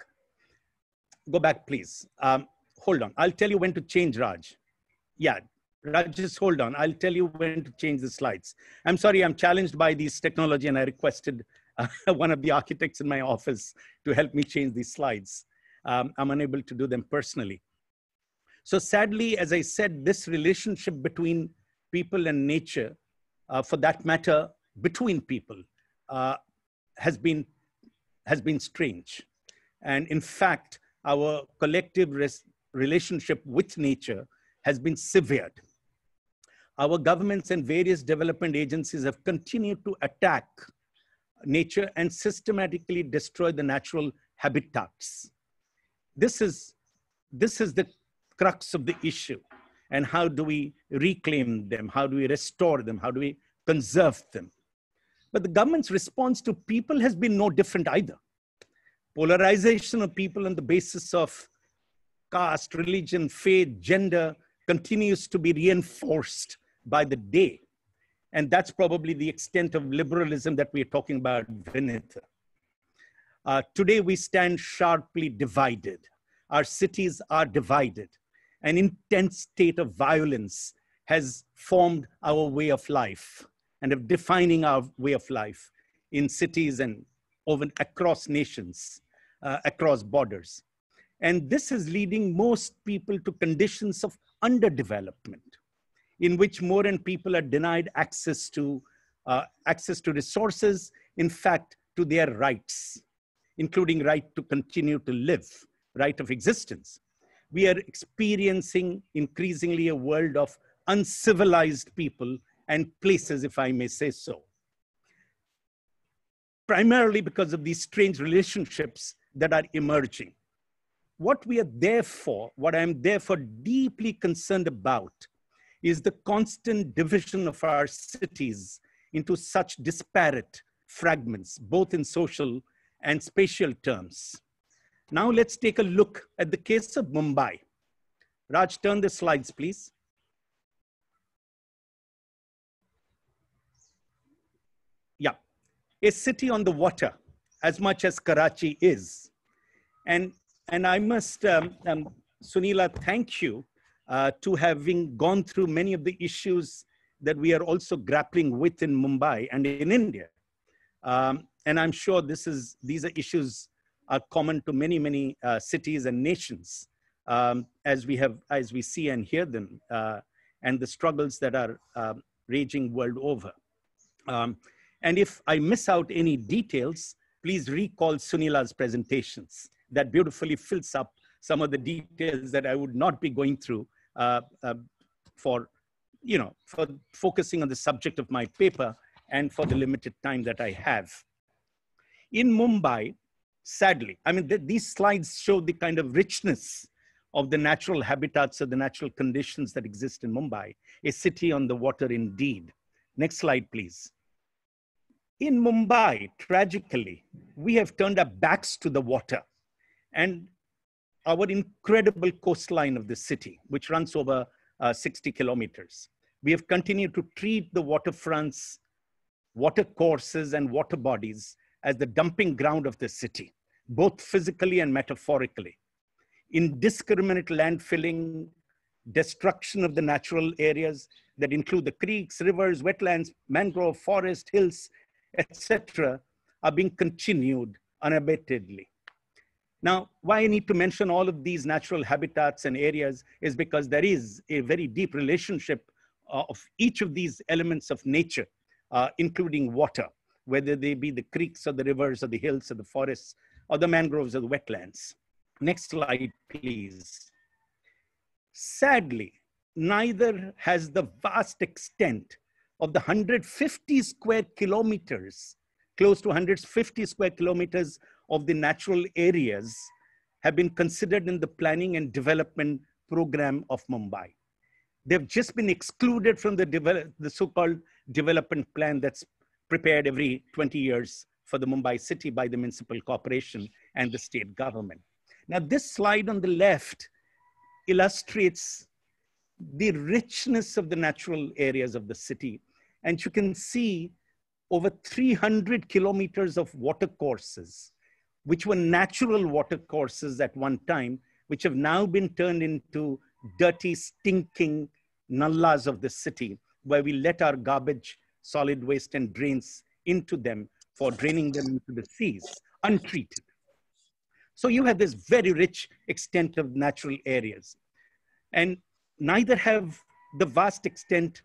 Go back, please. Um, hold on. I'll tell you when to change, Raj. Yeah, Raj, just hold on. I'll tell you when to change the slides. I'm sorry, I'm challenged by this technology and I requested uh, *laughs* one of the architects in my office to help me change these slides. Um, I'm unable to do them personally. So sadly, as I said, this relationship between people and nature, uh, for that matter, between people, uh, has been has been strange. And in fact, our collective relationship with nature has been severed. Our governments and various development agencies have continued to attack nature and systematically destroy the natural habitats. This is, this is the crux of the issue. And how do we reclaim them? How do we restore them? How do we conserve them? But the government's response to people has been no different either. Polarization of people on the basis of caste, religion, faith, gender continues to be reinforced by the day. And that's probably the extent of liberalism that we're talking about, Vinita. Uh, today, we stand sharply divided. Our cities are divided. An intense state of violence has formed our way of life and of defining our way of life in cities and over across nations, uh, across borders. And this is leading most people to conditions of underdevelopment, in which more and people are denied access to uh, access to resources, in fact, to their rights, including right to continue to live, right of existence. We are experiencing increasingly a world of uncivilized people and places, if I may say so. Primarily because of these strange relationships that are emerging. What we are there for, what I'm therefore deeply concerned about, is the constant division of our cities into such disparate fragments, both in social and spatial terms. Now let's take a look at the case of Mumbai. Raj, turn the slides, please. Yeah, a city on the water as much as Karachi is. And, and I must, um, um, Suneela, thank you uh, to having gone through many of the issues that we are also grappling with in Mumbai and in India. Um, and I'm sure this is, these are issues are common to many, many uh, cities and nations um, as we have, as we see and hear them uh, and the struggles that are um, raging world over. Um, and if I miss out any details, please recall Suneela's presentations. That beautifully fills up some of the details that I would not be going through uh, uh, for, you know, for focusing on the subject of my paper and for the limited time that I have. In Mumbai, sadly, I mean, th these slides show the kind of richness of the natural habitats or the natural conditions that exist in Mumbai, a city on the water indeed. Next slide, please. In Mumbai, tragically, we have turned our backs to the water and our incredible coastline of the city, which runs over uh, 60 kilometers. We have continued to treat the waterfronts, water courses, and water bodies as the dumping ground of the city, both physically and metaphorically. Indiscriminate landfilling, destruction of the natural areas that include the creeks, rivers, wetlands, mangrove, forest, hills, etc., are being continued unabatedly. Now, why I need to mention all of these natural habitats and areas is because there is a very deep relationship uh, of each of these elements of nature, uh, including water, whether they be the creeks or the rivers or the hills or the forests or the mangroves or the wetlands. Next slide, please. Sadly, neither has the vast extent of the 150 square kilometers, close to 150 square kilometers of the natural areas have been considered in the planning and development program of Mumbai. they've just been excluded from the, the so-called development plan that's prepared every 20 years for the Mumbai city by the municipal corporation and the state government. Now this slide on the left illustrates the richness of the natural areas of the city. And you can see over 300 kilometers of watercourses, which were natural watercourses at one time, which have now been turned into dirty, stinking nallas of the city, where we let our garbage, solid waste, and drains into them for draining them into the seas, untreated. So you have this very rich extent of natural areas. And neither have the vast extent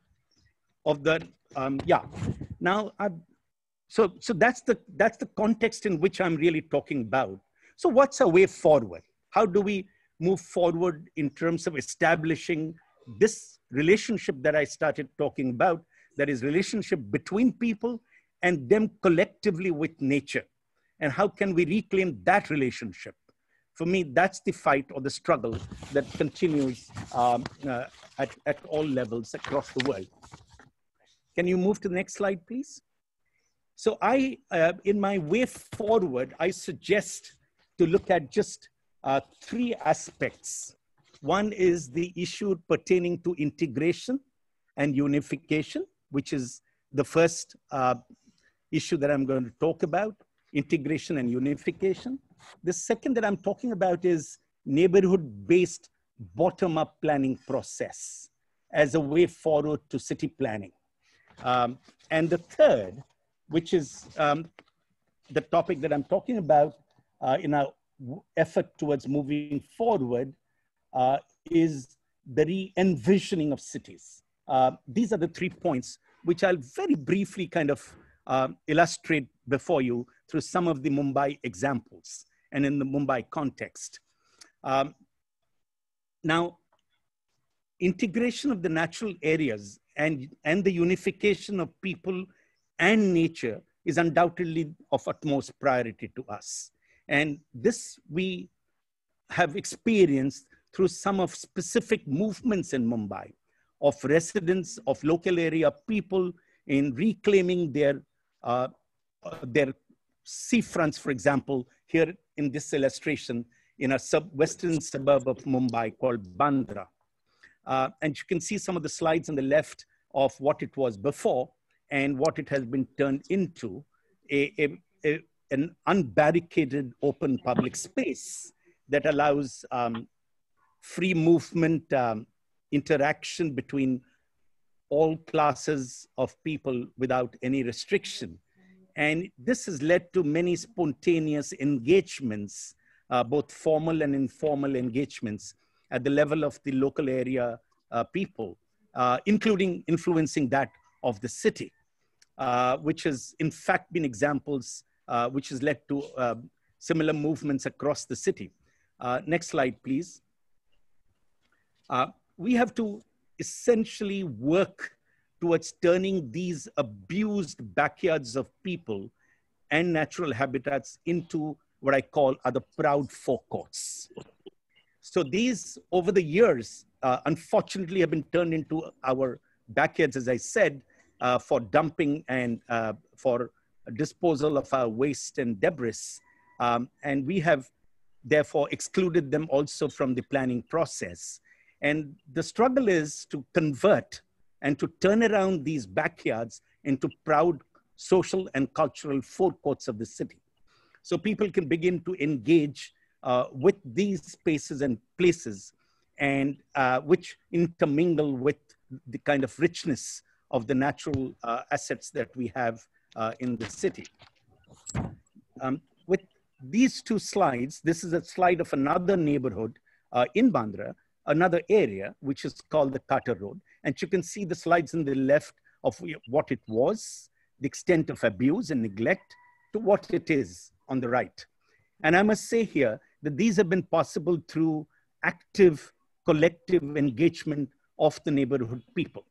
of the, um, yeah. Now, I've, so, so that's, the, that's the context in which I'm really talking about. So what's a way forward? How do we move forward in terms of establishing this relationship that I started talking about, that is relationship between people and them collectively with nature. And how can we reclaim that relationship? For me, that's the fight or the struggle that continues um, uh, at, at all levels across the world. Can you move to the next slide, please? So I, uh, in my way forward, I suggest to look at just uh, three aspects. One is the issue pertaining to integration and unification, which is the first uh, issue that I'm going to talk about, integration and unification. The second that I'm talking about is neighborhood-based bottom-up planning process as a way forward to city planning. Um, and the third, which is um, the topic that I'm talking about uh, in our effort towards moving forward uh, is the re-envisioning of cities. Uh, these are the three points which I'll very briefly kind of uh, illustrate before you through some of the Mumbai examples and in the Mumbai context. Um, now, integration of the natural areas and, and the unification of people and nature is undoubtedly of utmost priority to us. And this we have experienced through some of specific movements in Mumbai of residents, of local area people in reclaiming their, uh, their seafronts, for example, here in this illustration in a sub western suburb of Mumbai called Bandra. Uh, and you can see some of the slides on the left of what it was before and what it has been turned into, a, a, a an unbarricaded open public space that allows um, free movement, um, interaction between all classes of people without any restriction. And this has led to many spontaneous engagements, uh, both formal and informal engagements at the level of the local area uh, people, uh, including influencing that of the city, uh, which has in fact been examples uh, which has led to uh, similar movements across the city. Uh, next slide, please. We have to essentially work towards turning these abused backyards of people and natural habitats into what I call are the proud forecourts. So these, over the years, uh, unfortunately have been turned into our backyards, as I said, uh, for dumping and uh, for disposal of our waste and debris. Um, and we have therefore excluded them also from the planning process. And the struggle is to convert and to turn around these backyards into proud social and cultural forecourts of the city. So people can begin to engage uh, with these spaces and places and uh, which intermingle with the kind of richness of the natural uh, assets that we have uh, in the city. Um, with these two slides, this is a slide of another neighborhood uh, in Bandra, another area, which is called the Carter Road. And you can see the slides in the left of what it was, the extent of abuse and neglect to what it is on the right. And I must say here that these have been possible through active collective engagement of the neighborhood people,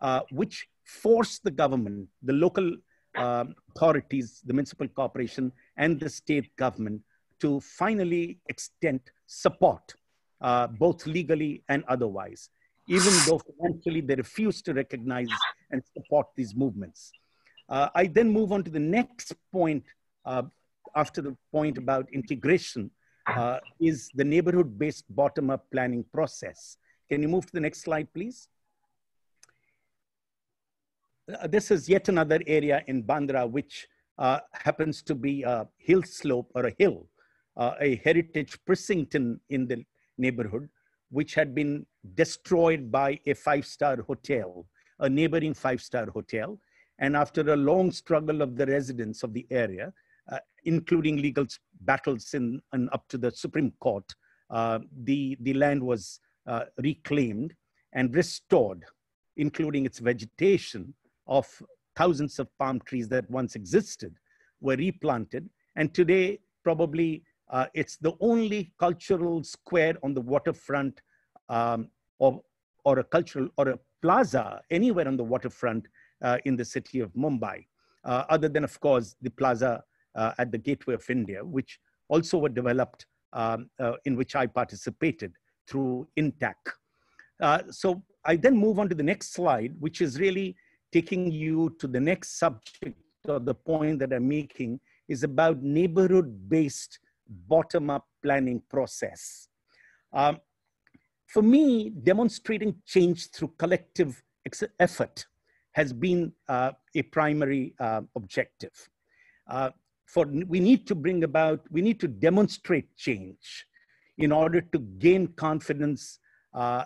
uh, which forced the government, the local uh, authorities, the municipal corporation and the state government to finally extend support, uh, both legally and otherwise. even though financially they refuse to recognize and support these movements. Uh, I then move on to the next point uh, after the point about integration uh, is the neighborhood-based bottom-up planning process. Can you move to the next slide, please? Uh, this is yet another area in Bandra which uh, happens to be a hill slope or a hill, uh, a heritage precinct in, in the neighborhood, which had been destroyed by a five-star hotel, a neighboring five-star hotel. And after a long struggle of the residents of the area, uh, including legal battles in, and up to the Supreme Court, uh, the, the land was uh, reclaimed and restored, including its vegetation of thousands of palm trees that once existed were replanted. And today, probably uh, it's the only cultural square on the waterfront um, or, or a cultural or a plaza anywhere on the waterfront uh, in the city of Mumbai, uh, other than, of course, the plaza uh, at the Gateway of India, which also were developed um, uh, in which I participated through INTACH. Uh, so I then move on to the next slide, which is really taking you to the next subject or the point that I'm making is about neighborhood-based bottom-up planning process. Um, for me, demonstrating change through collective effort has been uh, a primary uh, objective. Uh, for we need to bring about, we need to demonstrate change in order to gain confidence, uh,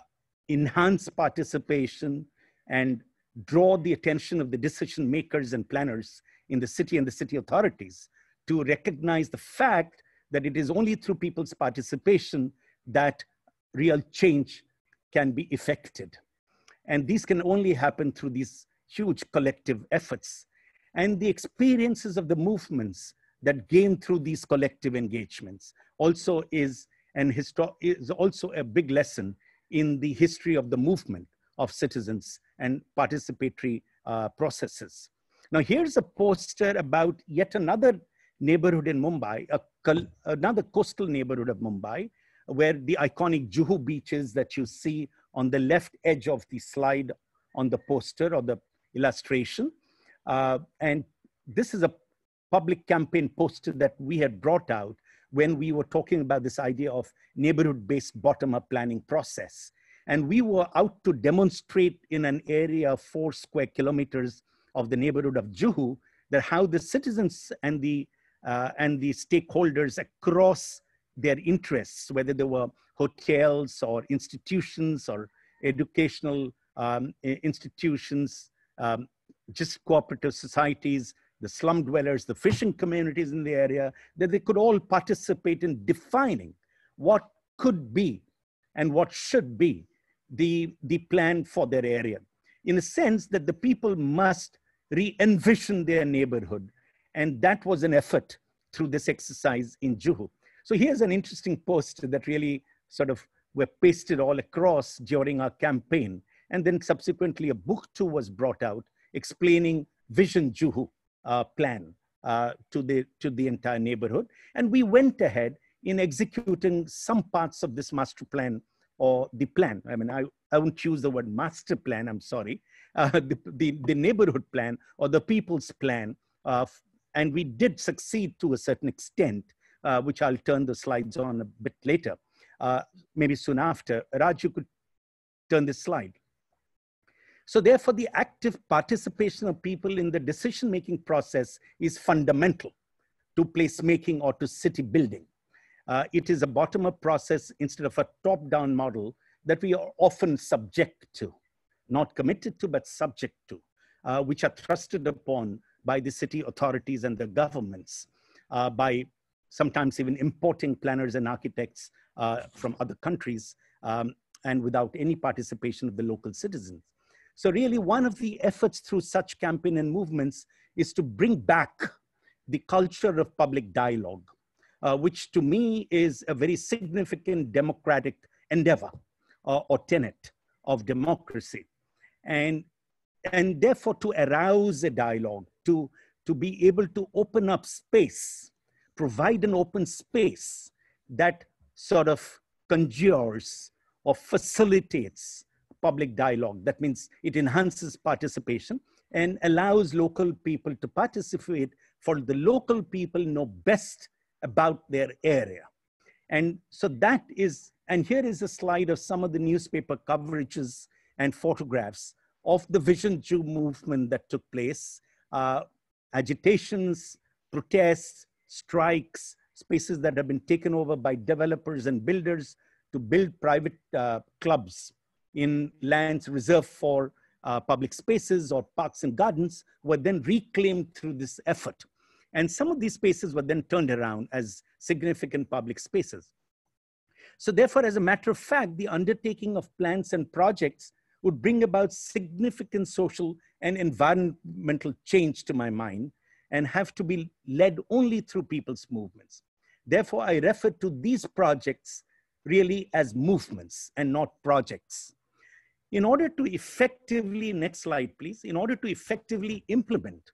enhance participation, and draw the attention of the decision makers and planners in the city and the city authorities to recognize the fact that it is only through people's participation that real change can be effected. And these can only happen through these huge collective efforts. And the experiences of the movements that gain through these collective engagements also is, an histo- is also a big lesson in the history of the movement of citizens and participatory uh, processes. Now here's a poster about yet another neighborhood in Mumbai, another coastal neighborhood of Mumbai, where the iconic Juhu beaches that you see on the left edge of the slide on the poster or the illustration. Uh, and this is a public campaign poster that we had brought out when we were talking about this idea of neighborhood-based bottom-up planning process. And we were out to demonstrate in an area of four square kilometers of the neighborhood of Juhu that how the citizens and the, uh, and the stakeholders across their interests, whether they were hotels or institutions or educational um, institutions, um, just cooperative societies, the slum dwellers, the fishing communities in the area, that they could all participate in defining what could be and what should be the, the plan for their area. In a sense that the people must re-envision their neighborhood. And that was an effort through this exercise in Juhu. So here's an interesting post that really sort of were pasted all across during our campaign. And then subsequently a book too was brought out explaining Vision Juhu uh, plan uh, to, the, to the entire neighborhood. And we went ahead in executing some parts of this master plan or the plan. I mean, I, I won't use the word master plan, I'm sorry, uh, *laughs* the, the, the, neighborhood plan or the people's plan. Uh, and we did succeed to a certain extent, uh, which I'll turn the slides on a bit later, uh, maybe soon after. Raj, you could turn this slide. So therefore, the active participation of people in the decision-making process is fundamental to placemaking or to city building. Uh, it is a bottom-up process instead of a top-down model that we are often subject to, not committed to, but subject to, uh, which are thrusted upon by the city authorities and the governments, uh, by sometimes even importing planners and architects uh, from other countries, um, and without any participation of the local citizens. So really one of the efforts through such campaign and movements is to bring back the culture of public dialogue, uh, which to me is a very significant democratic endeavor uh, or tenet of democracy. And, and therefore to arouse a dialogue, to, to be able to open up space, provide an open space that sort of conjures or facilitates public dialogue. That means it enhances participation and allows local people to participate for the local people know best about their area. And so that is, and here is a slide of some of the newspaper coverages and photographs of the Vision Juhu movement that took place, uh, agitations, protests, strikes, spaces that have been taken over by developers and builders to build private uh, clubs in lands reserved for uh, public spaces or parks and gardens were then reclaimed through this effort. And some of these spaces were then turned around as significant public spaces. So therefore, as a matter of fact, the undertaking of plans and projects would bring about significant social and environmental change to my mind and have to be led only through people's movements. Therefore, I refer to these projects really as movements and not projects. In order to effectively, next slide please, in order to effectively implement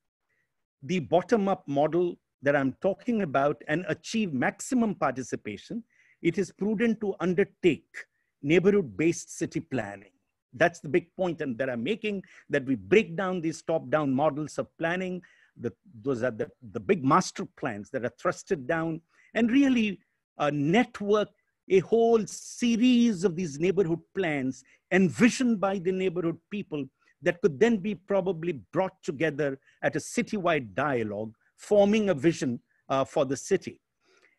the bottom-up model that I'm talking about and achieve maximum participation, it is prudent to undertake neighborhood-based city planning. That's the big point and that I'm making, that we break down these top-down models of planning. The, those are the, the big master plans that are thrusted down and really uh, network a whole series of these neighborhood plans envisioned by the neighborhood people that could then be probably brought together at a citywide dialogue, forming a vision uh, for the city.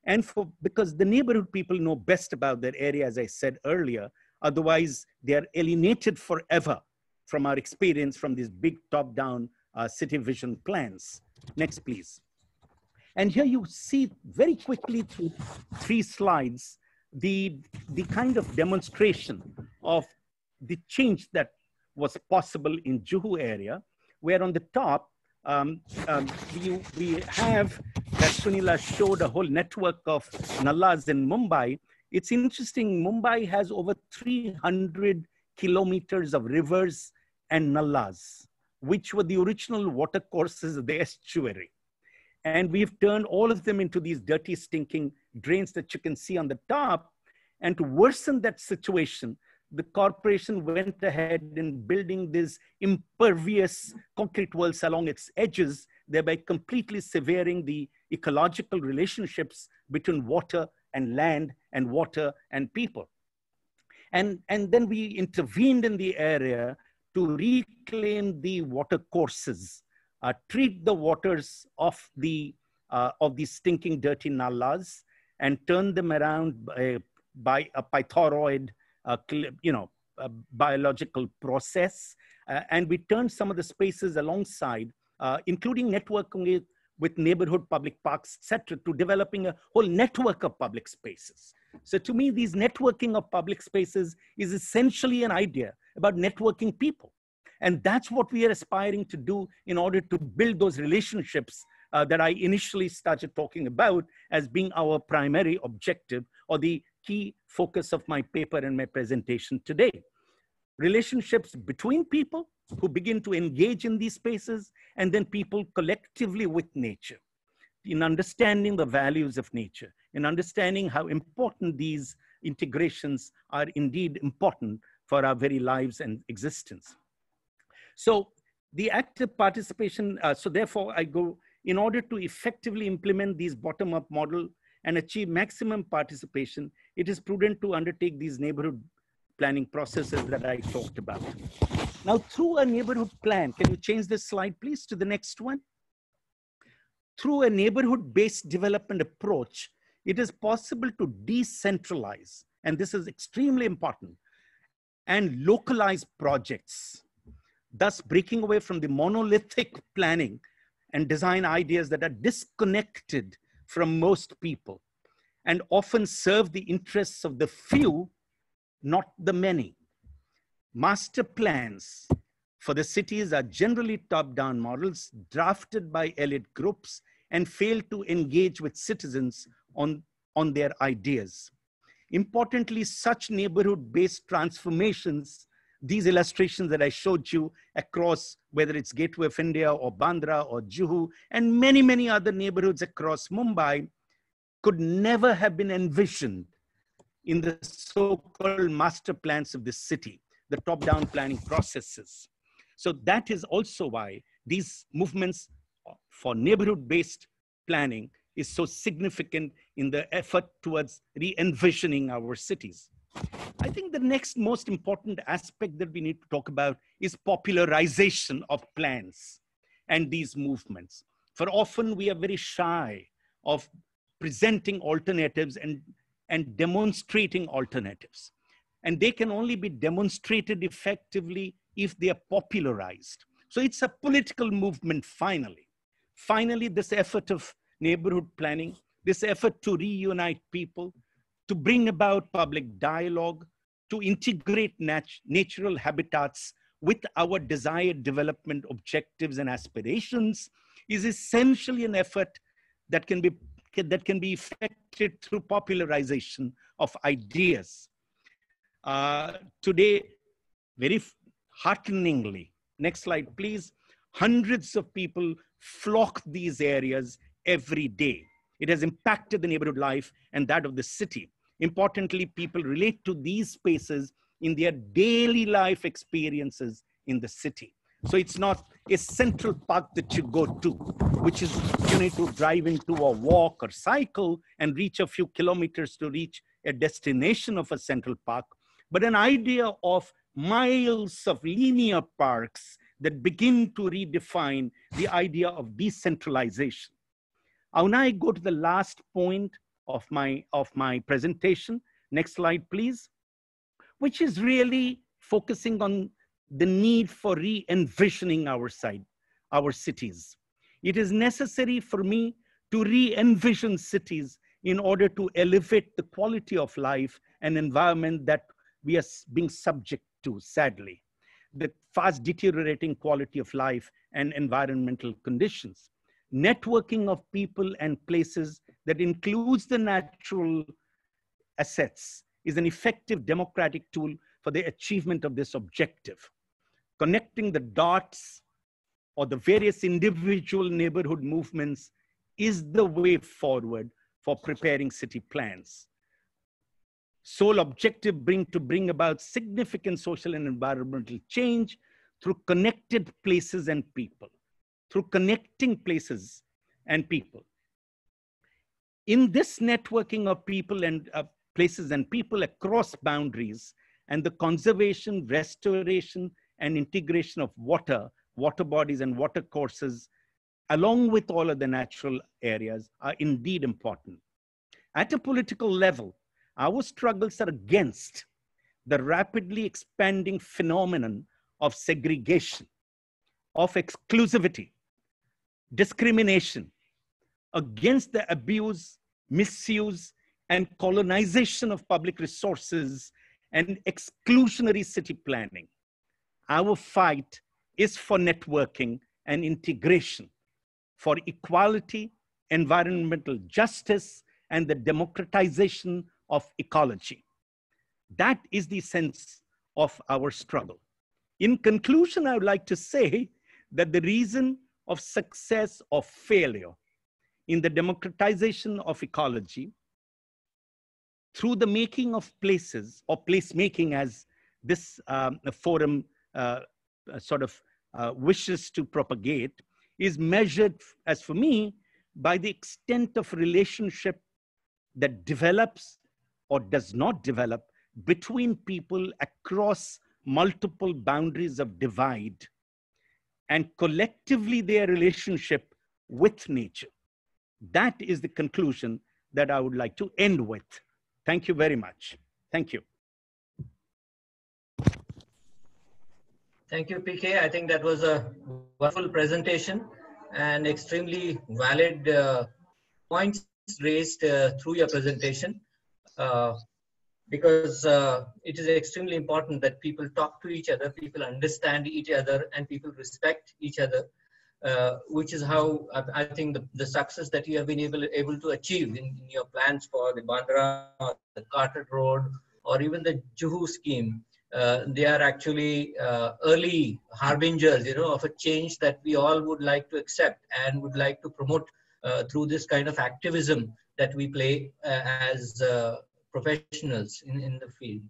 And for, because the neighborhood people know best about their area, as I said earlier, otherwise they are alienated forever from our experience from these big top-down uh, city vision plans. Next, please. And here you see very quickly through three slides, the, the kind of demonstration of the change that was possible in Juhu area, where on the top, um, um, we, we have, that Suneela showed a whole network of nallas in Mumbai. It's interesting, Mumbai has over 300 kilometers of rivers and nallas, which were the original water courses of the estuary. And we've turned all of them into these dirty, stinking drains that you can see on the top. And to worsen that situation, the corporation went ahead in building these impervious concrete walls along its edges, thereby completely severing the ecological relationships between water and land and water and people. And, and then we intervened in the area to reclaim the water courses, uh, treat the waters of the uh, of these stinking, dirty nallas, and turn them around by, by a phytorid you know, biological process. Uh, and we turned some of the spaces alongside, uh, including networking with, neighborhood public parks, etc., to developing a whole network of public spaces. So to me, these networking of public spaces is essentially an idea about networking people. And that's what we are aspiring to do in order to build those relationships uh, that I initially started talking about as being our primary objective or the key focus of my paper and my presentation today. Relationships between people who begin to engage in these spaces and then people collectively with nature in understanding the values of nature, in understanding how important these integrations are indeed important for our very lives and existence. So the active participation, uh, so therefore I go, in order to effectively implement these bottom-up model and achieve maximum participation, it is prudent to undertake these neighborhood planning processes that I talked about. Now, through a neighborhood plan, can you change this slide, please, to the next one? Through a neighborhood-based development approach, it is possible to decentralize, and this is extremely important, and localize projects, thus breaking away from the monolithic planning and design ideas that are disconnected from most people and often serve the interests of the few, not the many. Master plans for the cities are generally top-down models drafted by elite groups and fail to engage with citizens on, on their ideas. Importantly, such neighborhood-based transformations, these illustrations that I showed you across, whether it's Gateway of India or Bandra or Juhu, and many, many other neighborhoods across Mumbai, could never have been envisioned in the so-called master plans of the city the top-down planning processes. So that is also why these movements for neighborhood-based planning is so significant in the effort towards re-envisioning our cities. I think the next most important aspect that we need to talk about is popularization of plans and these movements. For often we are very shy of presenting alternatives and, and demonstrating alternatives. And they can only be demonstrated effectively if they are popularized. So it's a political movement finally. Finally, this effort of neighborhood planning, this effort to reunite people, to bring about public dialogue, to integrate nat natural habitats with our desired development objectives and aspirations is essentially an effort that can be that can be effected through popularization of ideas. Uh, today, very hearteningly, next slide please, hundreds of people flock these areas every day. It has impacted the neighborhood life and that of the city. Importantly, people relate to these spaces in their daily life experiences in the city. So it's not a central park that you go to, which is you need to drive into a walk or cycle and reach a few kilometers to reach a destination of a central park, but an idea of miles of linear parks that begin to redefine the idea of decentralization. I'll now go to the last point of my, of my presentation. Next slide, please. Which is really focusing on the need for re-envisioning our side, our cities. It is necessary for me to re-envision cities in order to elevate the quality of life and environment that we are being subject to, sadly. The fast deteriorating quality of life and environmental conditions. Networking of people and places that includes the natural assets is an effective democratic tool for the achievement of this objective. Connecting the dots or the various individual neighborhood movements is the way forward for preparing city plans. Sole objective bring to bring about significant social and environmental change through connected places and people, through connecting places and people in this networking of people and uh, places and people across boundaries and the conservation, restoration, and integration of water, water bodies and water courses, along with all of the natural areas are indeed important. At a political level, our struggles are against the rapidly expanding phenomenon of segregation, of exclusivity, discrimination, against the abuse, misuse, and colonization of public resources and exclusionary city planning. Our fight is for networking and integration, for equality, environmental justice, and the democratization of ecology. That is the sense of our struggle. In conclusion, I would like to say that the reason of success or failure in the democratization of ecology through the making of places or placemaking as this um, forum sort of uh, wishes to propagate is measured as for me by the extent of relationship that develops or does not develop between people across multiple boundaries of divide and collectively their relationship with nature. That is the conclusion that I would like to end with. Thank you very much. Thank you. Thank you, PK. I think that was a wonderful presentation and extremely valid uh, points raised uh, through your presentation. Uh, because uh, it is extremely important that people talk to each other, people understand each other, and people respect each other uh, which is how I, I think the, the, success that you have been able, able to achieve in, in your plans for the Bandra, the Carter Road, or even the Juhu scheme. Uh, they are actually uh, early harbingers, you know, of a change that we all would like to accept and would like to promote uh, through this kind of activism that we play uh, as uh, professionals in, in the field.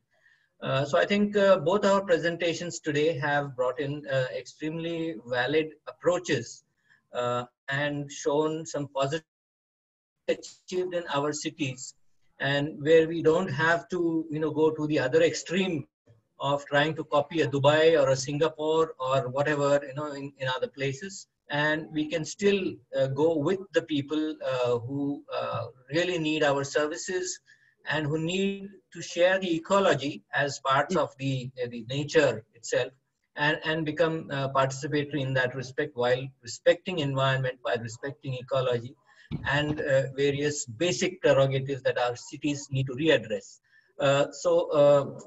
So I think both our presentations today have brought in extremely valid approaches and shown some positive achieved in our cities and where we don't have to you know go to the other extreme of trying to copy a dubai or a singapore or whatever you know in, in other places and we can still uh, go with the people uh, who uh, really need our services and who need to share the ecology as parts of the, uh, the nature itself and, and become uh, participatory in that respect while respecting environment, by respecting ecology and uh, various basic prerogatives that our cities need to readdress. So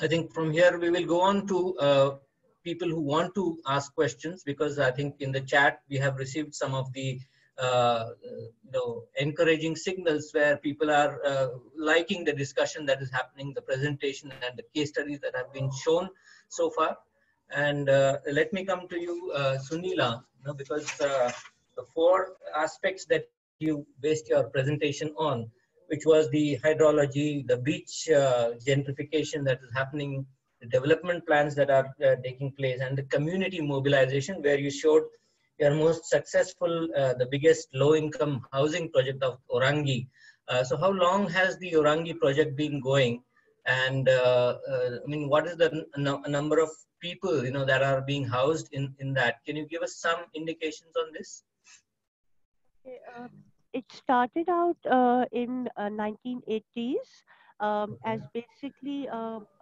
I think from here we will go on to uh, people who want to ask questions because I think in the chat we have received some of the uh, you know, encouraging signals where people are uh, liking the discussion that is happening, the presentation and the case studies that have been shown so far. And uh, let me come to you, uh, Suneela, you know, because uh, the four aspects that you based your presentation on, which was the hydrology, the beach uh, gentrification that is happening, the development plans that are taking place, and the community mobilization, where you showed your most successful, uh, the biggest low-income housing project of Orangi. Uh, so how long has the Orangi project been going? And uh, uh I mean, what is the number of people, you know, that are being housed in, in that? Can you give us some indications on this? Uh, it started out uh, in 1980s um, as basically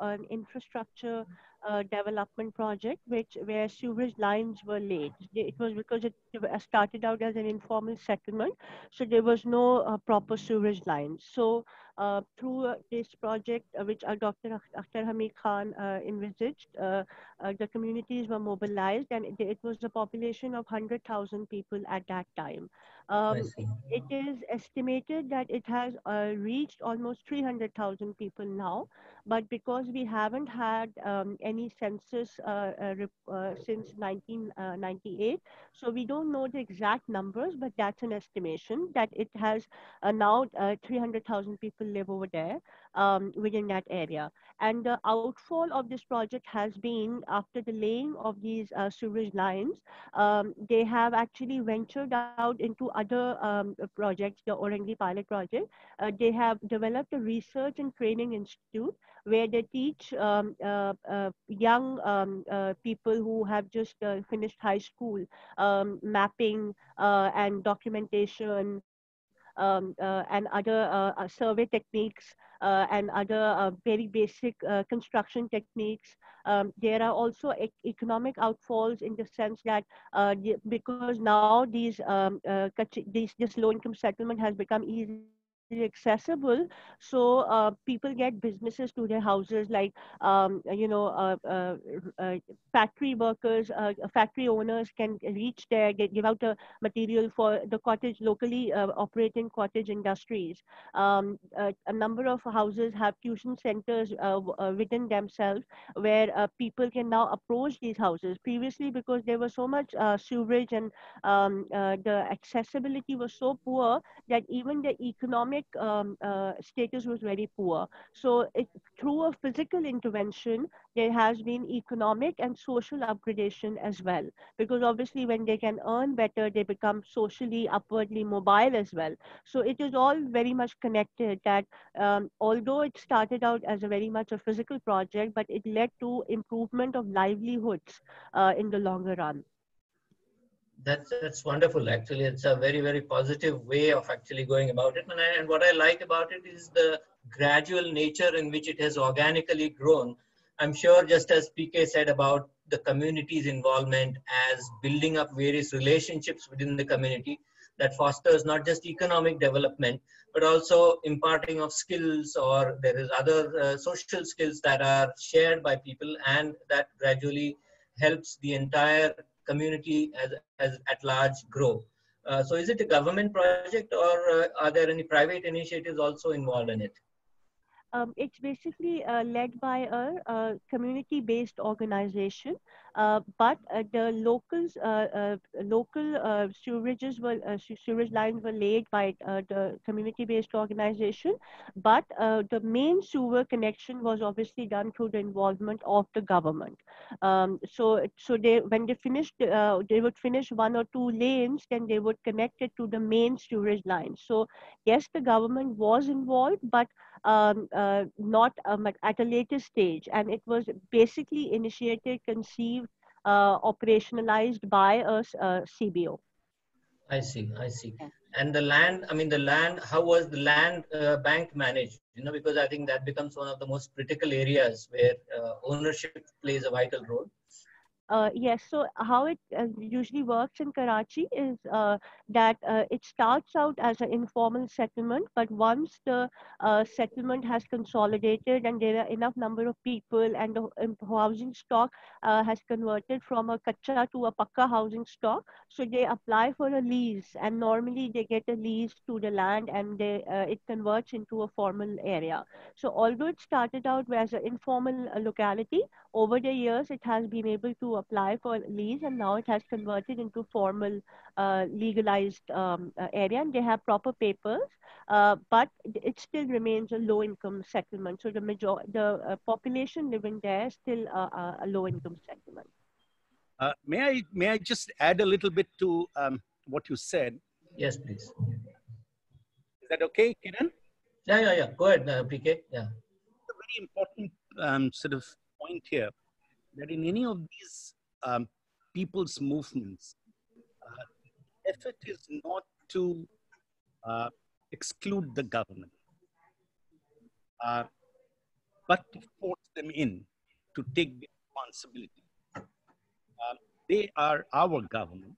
an infrastructure uh, development project which where sewage lines were laid. It was because it started out as an informal settlement, so there was no uh, proper sewage lines. So uh, through uh, this project, uh, which Dr. Akhtar Hameed Khan envisaged, the communities were mobilized, and it, it was a population of 100,000 people at that time. Um, it is estimated that it has uh, reached almost 300,000 people now, but because we haven't had um, any census uh, uh, uh since 1998, so we don't know the exact numbers, but that's an estimation that it has uh, now uh, 300,000 people live over there um, within that area. And the outfall of this project has been after the laying of these uh, sewage lines, um, they have actually ventured out into other um, projects, the Orangi pilot project. Uh, they have developed a research and training institute where they teach um, uh, uh, young um, uh, people who have just uh, finished high school um, mapping and documentation um, uh, and other uh, uh survey techniques and other very basic construction techniques. Um, there are also e economic outfalls in the sense that because now these, um, these this low income settlement has become easy accessible so uh, people get businesses to their houses like um, you know uh, uh, uh factory workers uh, factory owners can reach there get, give out the material for the cottage locally uh, operating cottage industries. Um, a number of houses have tuition centers within themselves where people can now approach these houses. Previously because there was so much sewage and um, the accessibility was so poor that even the economic economic um, uh, status was very poor. So it, through a physical intervention, there has been economic and social upgradation as well. Because obviously when they can earn better, they become socially upwardly mobile as well. So it is all very much connected that um, although it started out as a very much a physical project, but it led to improvement of livelihoods uh, in the longer run that's that's wonderful actually. It's a very very positive way of actually going about it. And, I, and what i like about it is the gradual nature in which it has organically grown. I'm sure just as pk said about the community's involvement as building up various relationships within the community that fosters not just economic development but also imparting of skills or there is other uh, social skills that are shared by people and that gradually helps the entire community as, as at large grow. Uh, so is it a government project or uh, are there any private initiatives also involved in it? Um, it's basically uh, led by a, a community-based organization Uh, but uh, the locals, uh, uh, local sewages were sewage lines were laid by the community-based organization, but the main sewer connection was obviously done through the involvement of the government. Um, so, so they when they finished, they would finish one or two lanes, then they would connect it to the main sewerage line. So, yes, the government was involved, but um, uh, not um, at a later stage. And it was basically initiated, conceived, uh, operationalized by a uh, CBO. I see, I see. Yeah. And the land, I mean, the land, how was the land uh, bank managed? You know, because I think that becomes one of the most critical areas where uh, ownership plays a vital role. Uh, yes, so how it uh, usually works in Karachi is uh, that uh, it starts out as an informal settlement, but once the uh, settlement has consolidated and there are enough number of people and the um, housing stock uh, has converted from a kacha to a pakka housing stock, so they apply for a lease and normally they get a lease to the land and they, it converts into a formal area. So although it started out as an informal locality, over the years it has been able to apply for lease and now it has converted into formal uh, legalized um, uh, area and they have proper papers uh, but it still remains a low income settlement. So the major the uh, population living there is still a low income settlement. Uh, may i may i just add a little bit to um, what you said? Yes please. Is that okay kiran? Yeah yeah yeah. Go ahead uh, pk yeah. A very important um, sort of point here that in any of these um, people's movements, uh, effort is not to uh, exclude the government, uh, but to force them in to take the responsibility. Um, they are our government,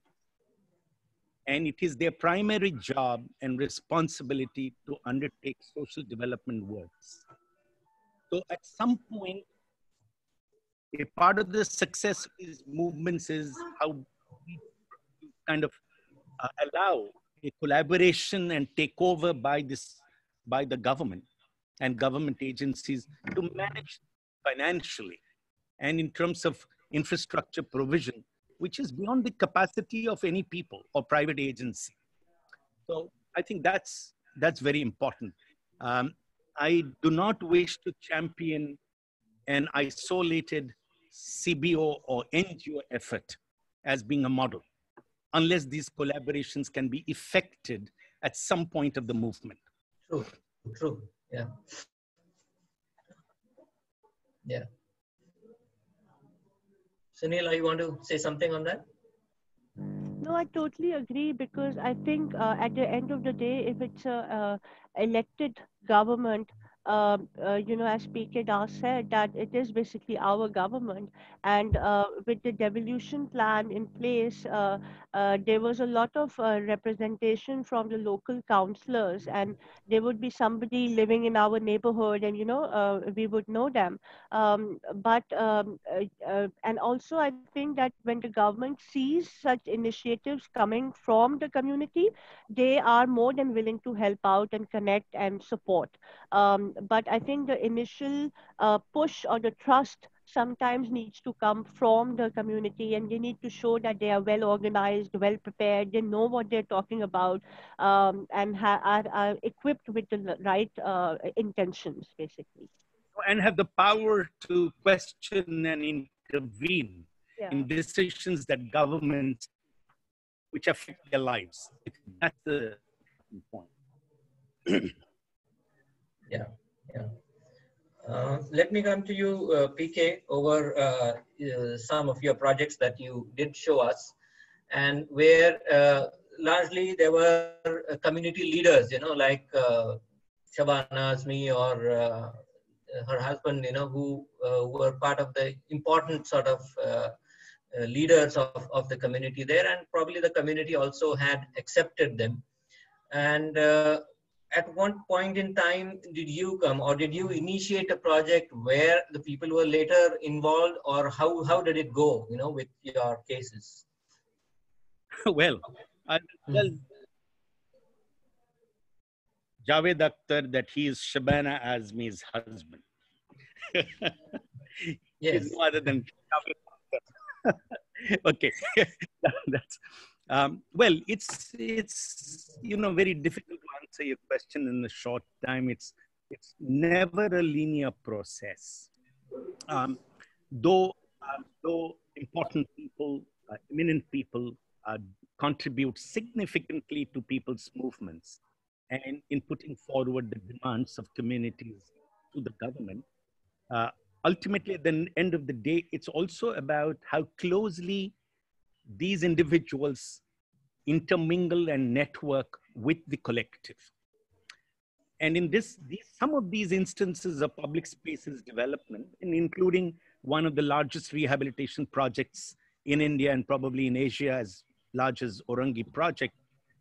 and it is their primary job and responsibility to undertake social development works. So at some point, a part of the success of these movements is how we kind of uh, allow a collaboration and takeover by this by the government and government agencies to manage financially and in terms of infrastructure provision which is beyond the capacity of any people or private agency. So i think that's that's very important. Um, i do not wish to champion an isolated CBO or NGO effort as being a model, unless these collaborations can be effected at some point of the movement. True, true, yeah. Yeah. Sunil, you want to say something on that? No, I totally agree because I think uh, at the end of the day, if it's a uh, elected government, um, uh, you know, as PK Das said, that it is basically our government. And uh, with the devolution plan in place, uh, uh there was a lot of uh, representation from the local councillors, and there would be somebody living in our neighborhood, and, you know, uh, we would know them. Um, but, um, and also, I think that when the government sees such initiatives coming from the community, they are more than willing to help out and connect and support. Um, but I think the initial uh, push or the trust sometimes needs to come from the community and they need to show that they are well organized, well prepared, they know what they're talking about, um, and ha- are, are, equipped with the right uh, intentions, basically. And have the power to question and intervene yeah. in decisions that governments which affect their lives. That's the point. *clears throat* Yeah, yeah. Uh, let me come to you, uh, PK, over uh, uh, some of your projects that you did show us, and where uh, largely there were uh, community leaders, you know, like Shabana Azmi or her husband, you know, who were part of the important sort of leaders of, of the community there, and probably the community also had accepted them. And at what point in time did you come or did you initiate a project where the people were later involved or how, how did it go, you know, with your cases? *laughs* well, I tell Javed Akhtar that he is Shabana Azmi's husband. *laughs* yes. He's no other than Javed *laughs* okay, that's um, well. It's it's you know very difficult answer your question in a short time. It's it's never a linear process. Um, though uh, though important people, uh, eminent people, uh, contribute significantly to people's movements and in putting forward the demands of communities to the government. Uh, ultimately, at the end of the day, it's also about how closely these individuals intermingle and network with the collective. And in this, these, some of these instances of public spaces development, and including one of the largest rehabilitation projects in India and probably in Asia as large as Orangi project,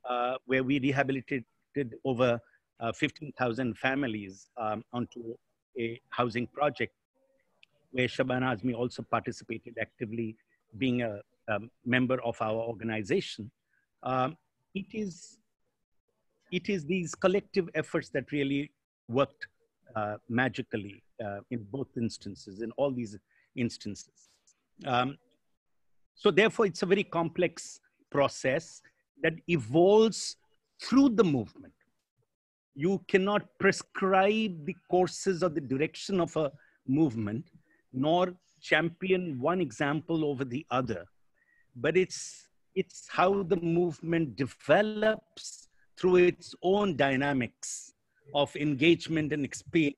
uh, where we rehabilitated over uh, 15,000 families um, onto a housing project, where Shabana Azmi also participated actively, being a, member of our organization. Um, it is it is these collective efforts that really worked uh, magically uh, in both instances, in all these instances. Um, so therefore, it's a very complex process that evolves through the movement. You cannot prescribe the courses or the direction of a movement, nor champion one example over the other. But it's, it's how the movement develops through its own dynamics of engagement and experience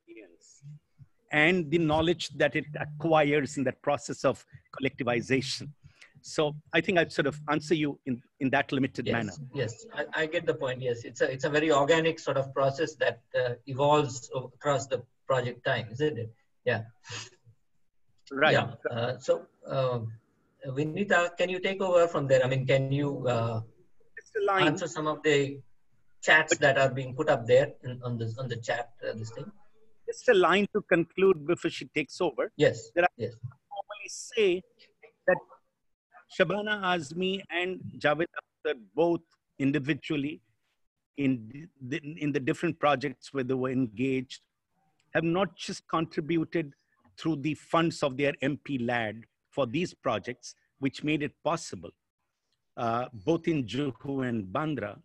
and the knowledge that it acquires in that process of collectivization. So I think I'd sort of answer you in, in that limited yes, manner. Yes, I, I, get the point. Yes, it's a, it's a very organic sort of process that uh, evolves across the project time, isn't it? Yeah. Right. Yeah. Uh, so, uh, Vinita, can you take over from there? I mean, can you uh, answer some of the chats that are being put up there in, on this on the chat uh, this thing? Just a line to conclude before she takes over. Yes. That I yes. normally say that Shabana Azmi and Javed Akhtar both individually in the, in the different projects where they were engaged have not just contributed through the funds of their MP LAD for these projects, which made it possible, uh, both in Juhu and Bandra,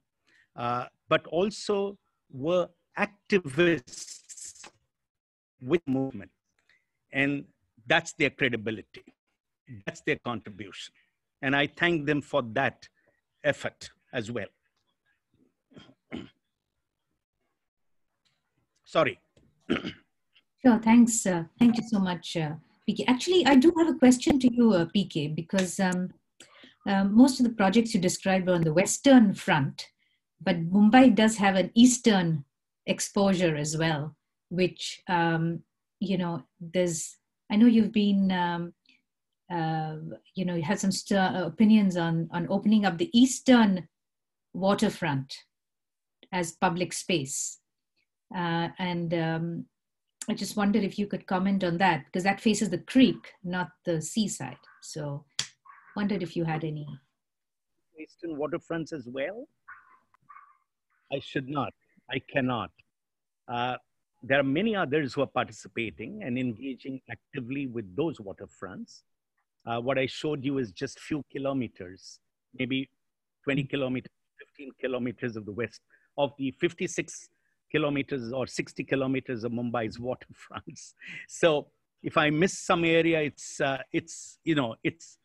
uh, but also were activists with movement. And that's their credibility. That's their contribution. And I thank them for that effort as well. *clears throat* Sorry. *clears throat* sure, thanks. Uh, thank you so much, uh, PK. Actually, I do have a question to you, uh, PK, because um, um, most of the projects you described were on the Western front, but Mumbai does have an Eastern exposure as well, which, um, you know, there's, I know you've been um, uh, you know, you had some st- uh, opinions on on opening up the eastern waterfront as public space, uh, and um, I just wondered if you could comment on that because that faces the creek, not the seaside. So, wondered if you had any eastern waterfronts as well. I should not. I cannot. Uh, there are many others who are participating and engaging actively with those waterfronts. Uh, what I showed you is just few kilometers, maybe 20 kilometers, 15 kilometers of the west of the 56 kilometers or 60 kilometers of Mumbai's *laughs* waterfronts. So if I miss some area, it's, uh, it's, you know, it's,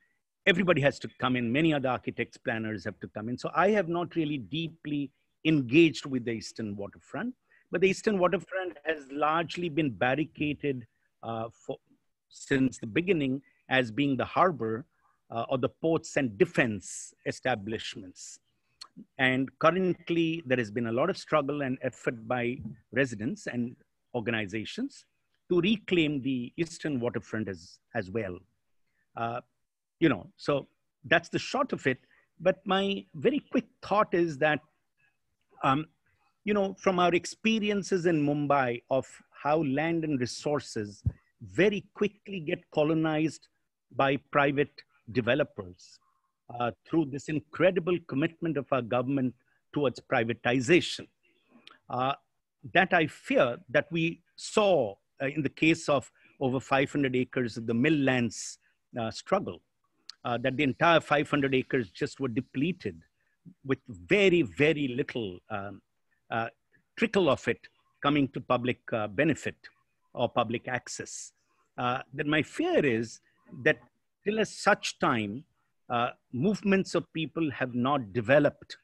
everybody has to come in. Many other architects, planners have to come in. So I have not really deeply engaged with the Eastern waterfront, but the Eastern waterfront has largely been barricaded uh, for, since the beginning as being the harbor uh, or the ports and defense establishments. And currently, there has been a lot of struggle and effort by residents and organizations to reclaim the eastern waterfront as, as well. Uh, you know, so that's the short of it. But my very quick thought is that, um, you know, from our experiences in Mumbai of how land and resources very quickly get colonized by private developers uh, through this incredible commitment of our government towards privatization. Uh, that I fear that we saw uh, in the case of over 500 acres of the mill lands uh, struggle. uh, that the entire 500 acres just were depleted with very, very little um, uh, trickle of it coming to public uh, benefit or public access. Uh, then my fear is that till such time, uh, movements of people have not developed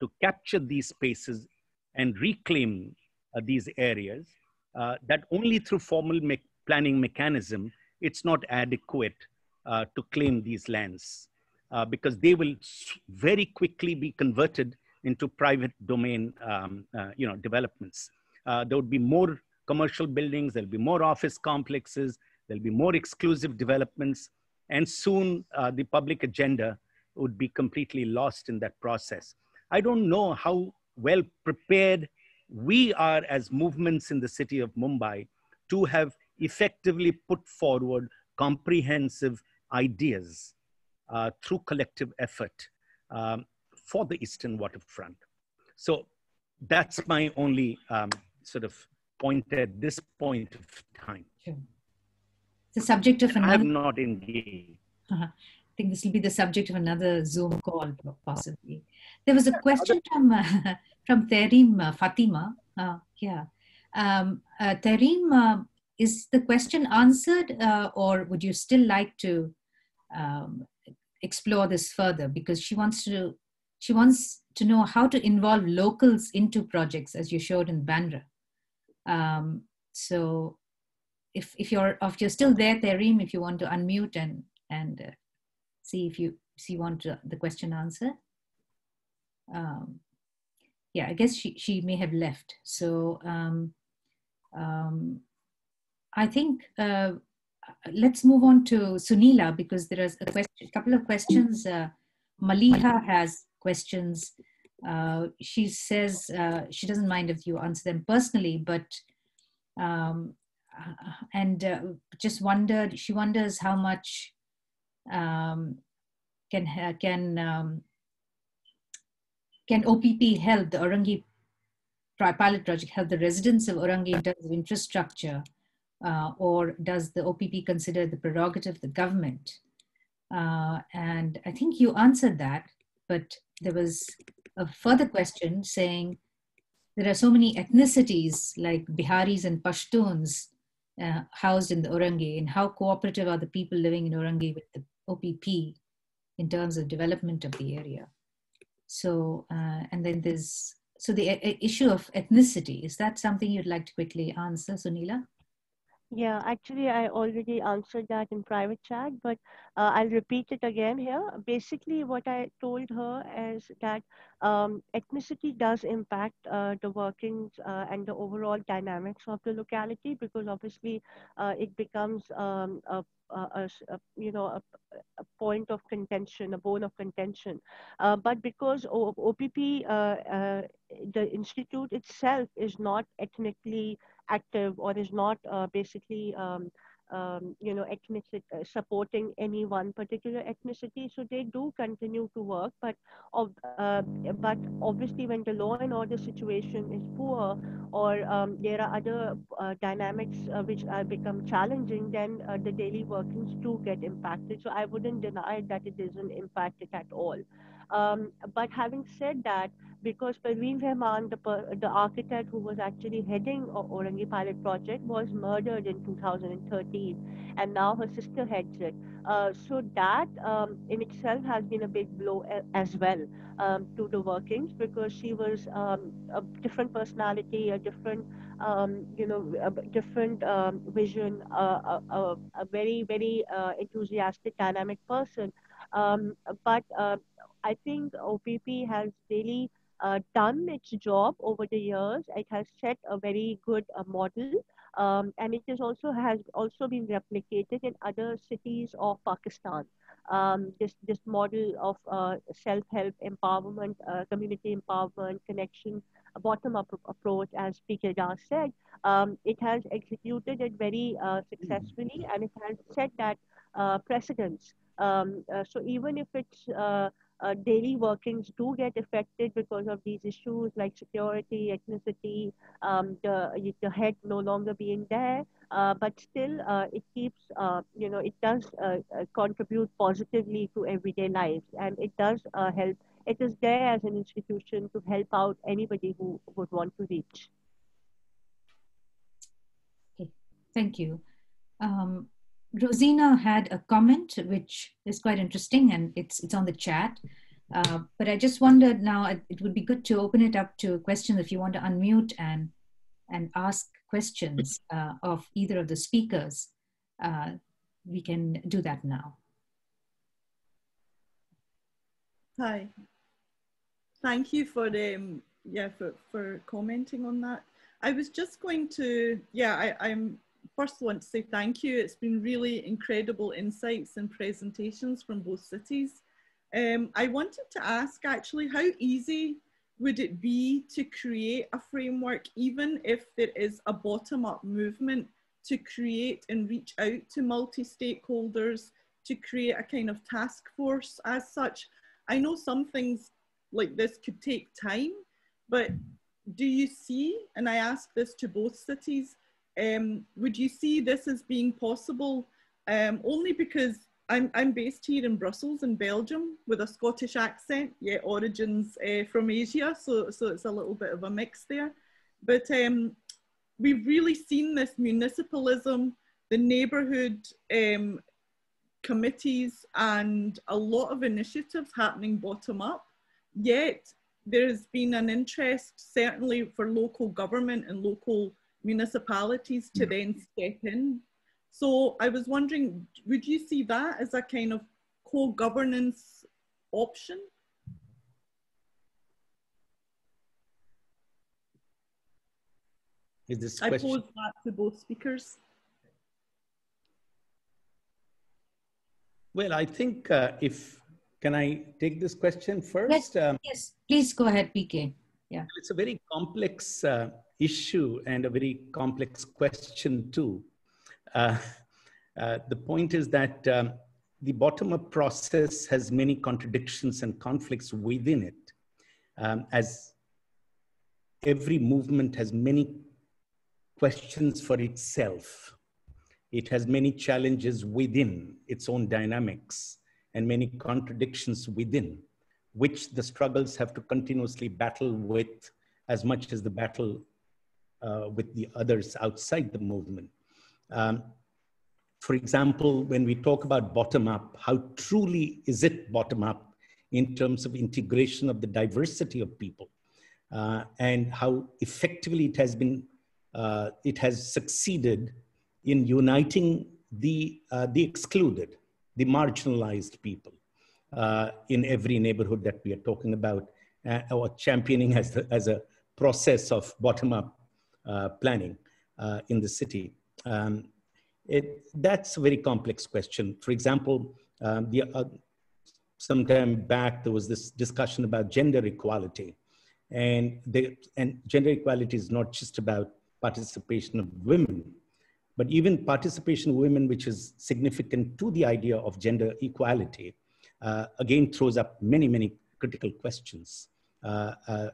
to capture these spaces and reclaim uh, these areas, uh, that only through formal me planning mechanism, it's not adequate to claim these lands uh, because they will very quickly be converted into private domain um, uh, you know, developments. Uh, there would be more commercial buildings, there'll be more office complexes, there'll be more exclusive developments, and soon the public agenda would be completely lost in that process. I don't know how well prepared we are as movements in the city of Mumbai to have effectively put forward comprehensive ideas uh, through collective effort um, for the Eastern waterfront. So that's my only um, sort of point at this point of time. Sure. The subject of another. I have not engaged. Uh-huh. I think this will be the subject of another Zoom call, possibly. There was a question from uh, *laughs* from Terim uh, Fatima. Uh, yeah, um, uh, Terim, uh, is the question answered, uh, or would you still like to um, explore this further? Because she wants to she wants to know how to involve locals into projects, as you showed in Bandra. Um, so, if if you're if you're still there, Terim, if you want to unmute and and see if you see want to, the question answered. Um, yeah, I guess she, she may have left. So um, um, I think uh, let's move on to Suneela because there is a, question, couple of questions. Uh, Maliha has questions. Uh, she says uh, she doesn't mind if you answer them personally, but um, uh, and uh, just wondered. She wonders how much um, can can um, can OPP help the Orangi pilot project help the residents of Orangi in terms of infrastructure, uh, or does the OPP consider the prerogative of the government? Uh, and I think you answered that, but there was a further question saying there are so many ethnicities like Biharis and Pashtuns uh, housed in the Orangi, and how cooperative are the people living in Orangi with the OPP in terms of development of the area. So, uh, and then there's, so the issue of ethnicity, is that something you'd like to quickly answer, Suneela? Yeah, actually, I already answered that in private chat, but uh, I'll repeat it again here. Basically, what I told her is that um, ethnicity does impact uh, the workings uh, and the overall dynamics of the locality because obviously uh, it becomes um, a, a, a, you know a, a, point of contention, a bone of contention. Uh, but because o- OPP, uh, the institute itself is not ethnically active or is not uh, basically um, um, you know ethnicity uh, supporting any one particular ethnicity. So they do continue to work but uh, but obviously when the law and order situation is poor or um, there are other uh, dynamics uh, which are become challenging then the daily workings do get impacted. So i wouldn't deny that it isn't impacted at all. Um, but having said that, because Perween Rahman, the, the architect who was actually heading Orangi Pilot Project, was murdered in 2013, and now her sister heads it. Uh, so that um, in itself has been a big blow as well um, to the workings because she was um, a different personality, a different, um, you know, a different um, vision, uh, a, a, a, very, very uh, enthusiastic, dynamic person. Um, but uh, I think OPP has really uh, done its job over the years. It has set a very good uh, model, um, and it is also has also been replicated in other cities of Pakistan. Um, this this model of uh, self-help empowerment, uh, community empowerment, connection, bottom-up approach, as PK Das said, um, it has executed it very uh, successfully, and it has set that uh, precedence. Um, so even if it's uh, daily workings do get affected because of these issues like security, ethnicity, um, the, the head no longer being there. Uh, but still, uh, it keeps, uh, you know, it does uh, uh, contribute positively to everyday lives and it does help. It is there as an institution to help out anybody who would want to reach. Okay, thank you. Um, Rosina had a comment which is quite interesting and it's, it's on the chat. Uh, but I just wondered now, it would be good to open it up to questions if you want to unmute and, and ask questions uh, of either of the speakers. Uh, we can do that now. Hi. Thank you for um, yeah for, for commenting on that. I was just going to yeah I, I'm first want to say thank you. It's been really incredible insights and presentations from both cities. Um, I wanted to ask actually how easy would it be to create a framework even if there is a bottom-up movement to create and reach out to multi-stakeholders to create a kind of task force as such? I know some things like this could take time, but do you see, and I ask this to both cities, um, would you see this as being possible um, only because I'm, I'm based here in Brussels in Belgium with a Scottish accent, yet origins uh, from Asia, so, so it's a little bit of a mix there. But um, we've really seen this municipalism, the neighbourhood um, committees and a lot of initiatives happening bottom up, yet there's been an interest certainly for local government and local municipalities to then step in. So I was wondering, would you see that as a kind of co-governance option? Is this I pose that to both speakers. Well, I think uh, if, can I take this question first? Yes, um, yes. please go ahead, PK. Yeah. It's a very complex uh, issue and a very complex question too. Uh, uh, the point is that um, the bottom-up process has many contradictions and conflicts within it, um, as every movement has many questions for itself. It has many challenges within its own dynamics and many contradictions within, which the struggles have to continuously battle with as much as the battle uh, with the others outside the movement. Um, for example, when we talk about bottom up, how truly is it bottom up in terms of integration of the diversity of people uh, and how effectively it has been, uh, it has succeeded in uniting the, uh, the excluded, the marginalized people uh, in every neighborhood that we are talking about uh, or championing as, the, as a process of bottom up planning uh, in the city? Um, it, that's a very complex question. For example, um, the, uh, back, there was this discussion about gender equality. And, they, and gender equality is not just about participation of women, but even participation of women, which is significant to the idea of gender equality, uh, again throws up many, many critical questions uh, uh,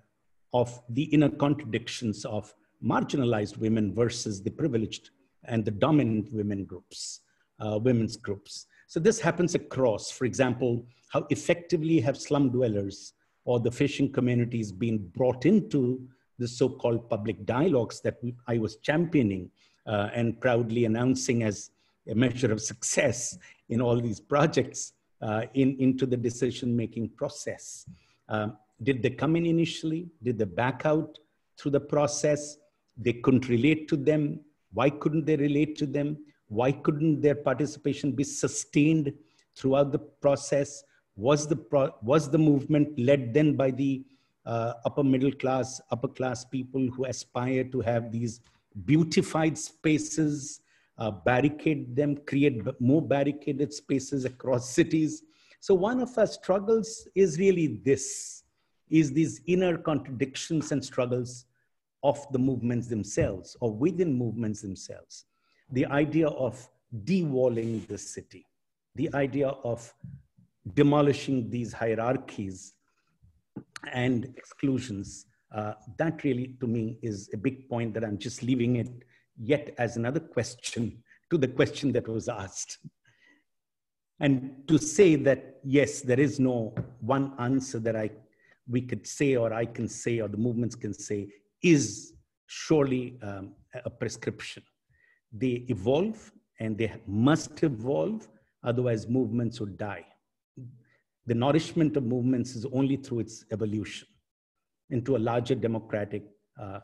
of the inner contradictions of marginalized women versus the privileged and the dominant women groups, uh, women's groups. So this happens across, for example, how effectively have slum dwellers or the fishing communities been brought into the so-called public dialogues that I was championing uh, and proudly announcing as a measure of success in all these projects uh, in, into the decision-making process. Um, did they come in initially? Did they back out through the process? They couldn't relate to them. Why couldn't they relate to them? Why couldn't their participation be sustained throughout the process? Was the, pro was the movement led then by the uh, upper middle class, upper class people who aspire to have these beautified spaces, uh, barricade them, create more barricaded spaces across *laughs* cities. So one of our struggles is really this, is these inner contradictions and struggles of the movements themselves or within movements themselves. The idea of de-walling the city, the idea of demolishing these hierarchies and exclusions. Uh, that really, to me, is a big point that I'm just leaving it yet as another question to the question that was asked. And to say that, yes, there is no one answer that I, we could say or I can say or the movements can say is surely um, a prescription. They evolve and they must evolve, otherwise movements would die. The nourishment of movements is only through its evolution into a larger democratic uh,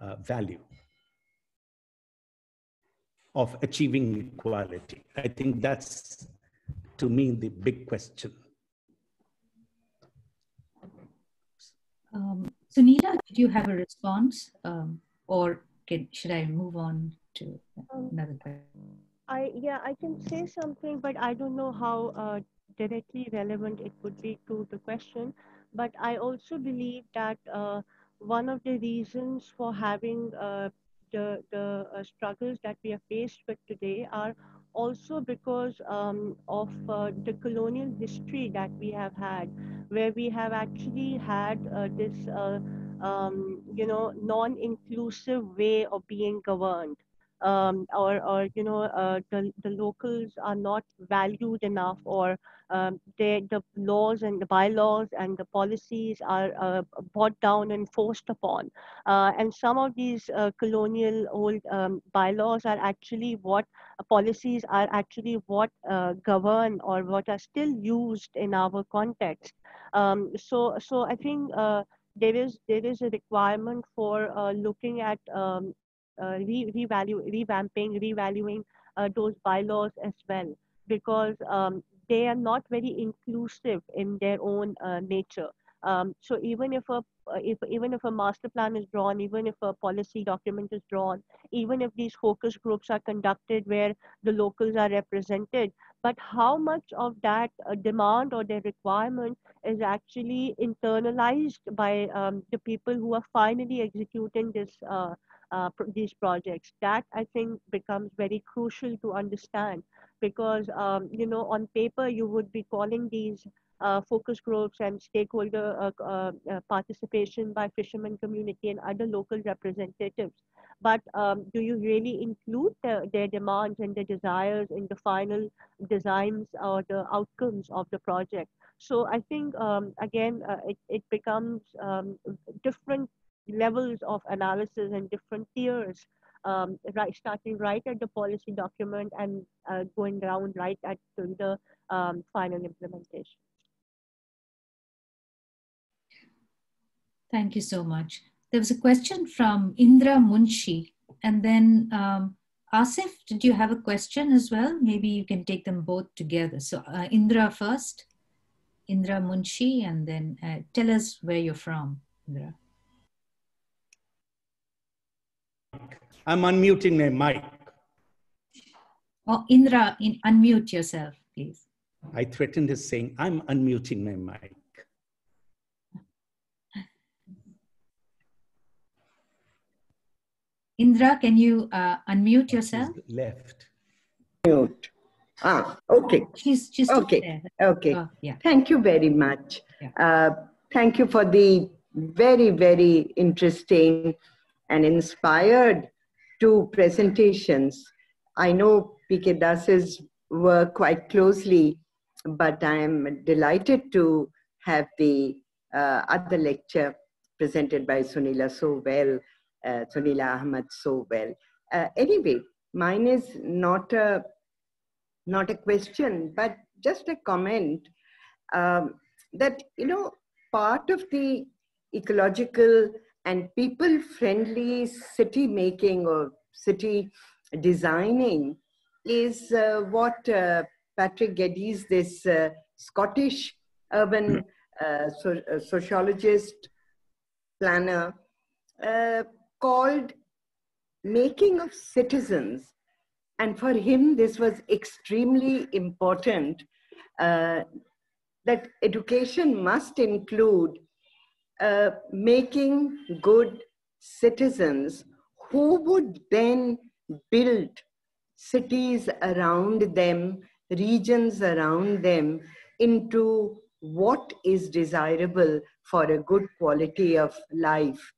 uh, value of achieving equality? I think that's, to me, the big question. Um, Suneela, did you have a response? Um, or can, should I move on to another question? I, yeah, I can say something, but I don't know how uh, directly relevant it would be to the question. But I also believe that uh, one of the reasons for having uh, the, the uh, struggles that we are faced with today are also because um, of uh, the colonial history that we have had, where we have actually had uh, this, uh, um, you know, non-inclusive way of being governed. Um, or, or you know uh, the, the locals are not valued enough or um, they, the laws and the bylaws and the policies are uh, brought down and forced upon. Uh, and some of these uh, colonial old um, bylaws are actually what uh, policies are actually what uh, govern or what are still used in our context. Um, so, so I think uh, there is there is a requirement for looking at um, re revalue, revamping, revaluing those bylaws as well because um, they are not very inclusive in their own uh, nature. Um, so even if a uh, if even if a master plan is drawn, even if a policy document is drawn, even if these focus groups are conducted where the locals are represented, but how much of that uh, demand or their requirement is actually internalized by um, the people who are finally executing this uh, uh, these projects? That I think becomes very crucial to understand because um, you know on paper you would be calling these uh, focus groups and stakeholder uh, uh, uh, participation by fishermen community and other local representatives. But um, do you really include the, their demands and their desires in the final designs or the outcomes of the project? So I think, um, again, uh, it, it becomes um, different levels of analysis and different tiers um, right, starting right at the policy document and uh, going down right at the um, final implementation. Thank you so much. There was a question from Indra Munshi, and then um, Asif, did you have a question as well? Maybe you can take them both together. So uh, Indra first, Indra Munshi, and then uh, tell us where you're from, Indra. I'm unmuting my mic. Oh, Indra, in, unmute yourself, please. I threatened his saying, I'm unmuting my mic. Indra, can you uh, unmute yourself? She's left. Mute. Ah, okay. She's just okay. Okay. Oh, yeah. Thank you very much. Yeah. Uh, thank you for the very, very interesting and inspired two presentations. I know PK Das's work quite closely, but I am delighted to have the uh, other lecture presented by Suneela so well, uh, Suneela Ahmed so well. Uh, anyway, mine is not a not a question, but just a comment um, that you know part of the ecological and people friendly city making or city designing is uh, what uh, Patrick Geddes, this uh, Scottish urban uh, so, uh, sociologist, planner, uh, called making of citizens. And for him, this was extremely important that education must include uh, making good citizens who would then build cities around them, regions around them, into what is desirable for a good quality of life.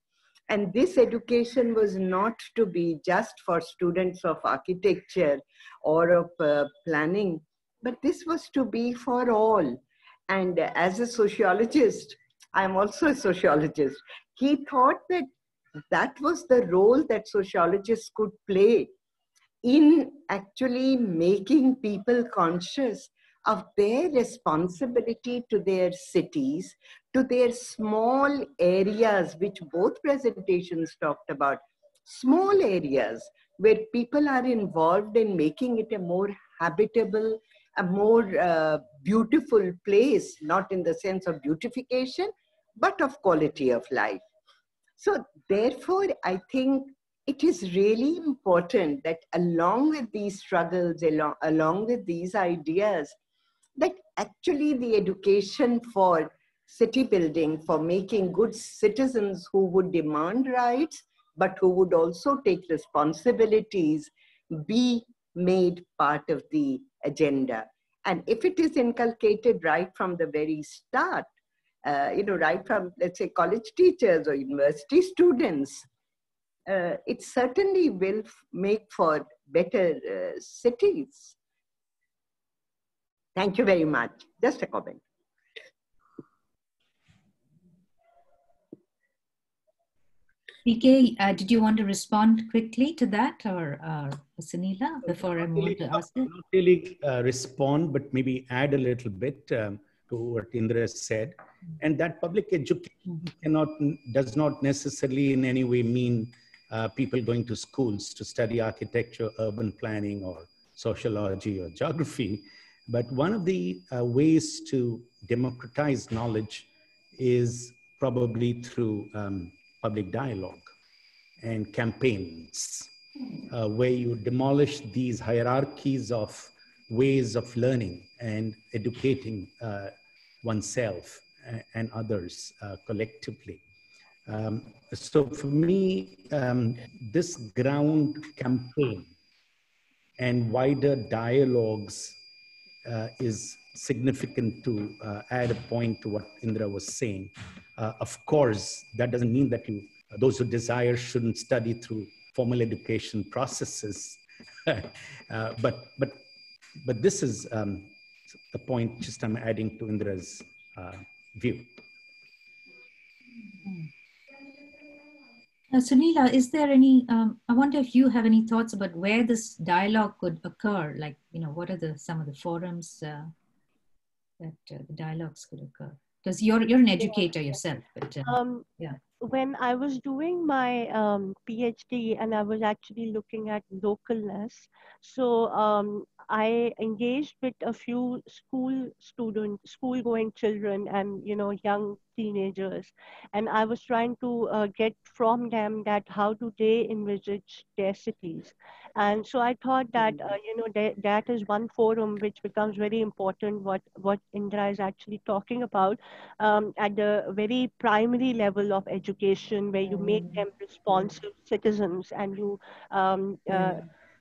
And this education was not to be just for students of architecture or of uh, planning, but this was to be for all. And as a sociologist, I'm also a sociologist. He thought that that was the role that sociologists could play in actually making people conscious of their responsibility to their cities, to their small areas, which both presentations talked about, small areas where people are involved in making it a more habitable, a more uh, beautiful place, not in the sense of beautification, but of quality of life. So, therefore, I think it is really important that along with these struggles, along, along with these ideas, that actually the education for city building, for making good citizens who would demand rights, but who would also take responsibilities, be made part of the agenda. And if it is inculcated right from the very start, uh, you know, right from, let's say, college teachers or university students, uh, it certainly will make for better uh, cities. Thank you very much. Just a comment. PK, uh, did you want to respond quickly to that or uh, Suneela before I move to ask Not really uh, respond, but maybe add a little bit um, to what Indra said. And that public education cannot, does not necessarily in any way mean uh, people going to schools to study architecture, urban planning, or sociology or geography. But one of the uh, ways to democratize knowledge is probably through um, public dialogue and campaigns, uh, where you demolish these hierarchies of ways of learning and educating uh, oneself and others uh, collectively. Um, so for me, um, this ground campaign and wider dialogues uh, is significant to uh, add a point to what Indra was saying. Uh, of course, that doesn't mean that you, those who desire shouldn't study through formal education processes. *laughs* Uh, but, but, but this is um, the point just I'm adding to Indra's uh, view. Uh, Suneela, is there any, um, I wonder if you have any thoughts about where this dialogue could occur? Like, you know, what are the some of the forums uh, that uh, the dialogues could occur? Because you're, you're an educator yourself, but uh, um, yeah. When I was doing my um, PhD and I was actually looking at localness, so um, I engaged with a few school students, school going children and, you know, young teenagers. And I was trying to uh, get from them that how do they envisage their cities. And so I thought that, uh, you know, that, that is one forum which becomes very important, what, what Indra is actually talking about um, at the very primary level of education, where you make them responsive citizens and you um, uh,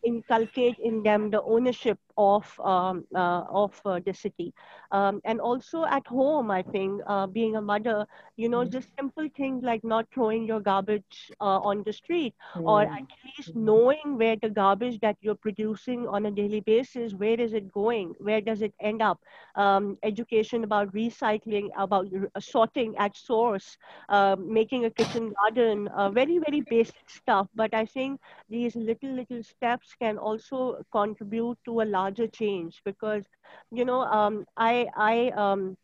inculcate in them the ownership of um, uh, of uh, the city. Um, and also at home i think uh, being a mother you know just simple things like not throwing your garbage uh, on the street mm. or at least knowing where the garbage that you're producing on a daily basis where is it going? Where does it end up? Um, education about recycling about sorting at source uh, making a kitchen garden uh, very very basic stuff. But i think these little little steps can also contribute to a large larger change because you know um, I I um,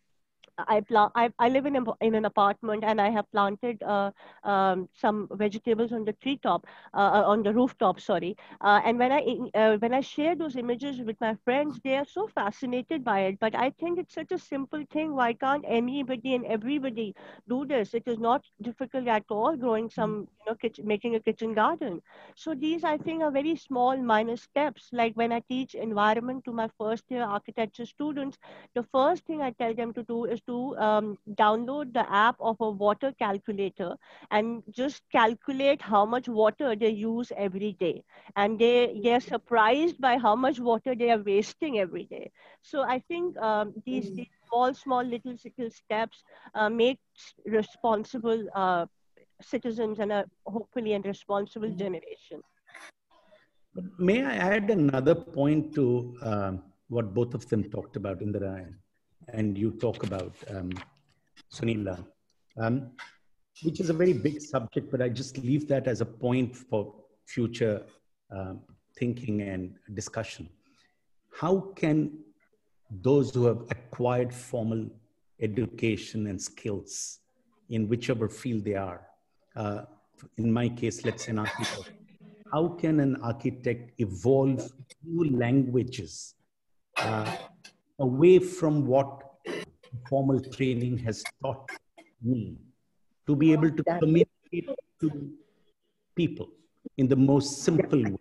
I, plant, I, I live in, a, in an apartment and I have planted uh, um, some vegetables on the treetop, uh, uh, on the rooftop, sorry. Uh, and when I, uh, when I share those images with my friends, they are so fascinated by it. But I think it's such a simple thing. Why can't anybody and everybody do this? It is not difficult at all growing some, you know, kitchen, making a kitchen garden. So these, I think, are very small, minor steps. Like when I teach environment to my first year architecture students, the first thing I tell them to do is to um, download the app of a water calculator and just calculate how much water they use every day. And they, they're surprised by how much water they are wasting every day. So I think um, these, these small, small little, little steps uh, make responsible uh, citizens and a, hopefully a responsible generation. May I add another point to um, what both of them talked about, Indira and you talk about, um, Suneela, um, which is a very big subject, but I just leave that as a point for future uh, thinking and discussion. How can those who have acquired formal education and skills in whichever field they are, uh, in my case, let's say an architect, how can an architect evolve new languages uh, away from what formal training has taught me to be able to communicate to people in the most simple way.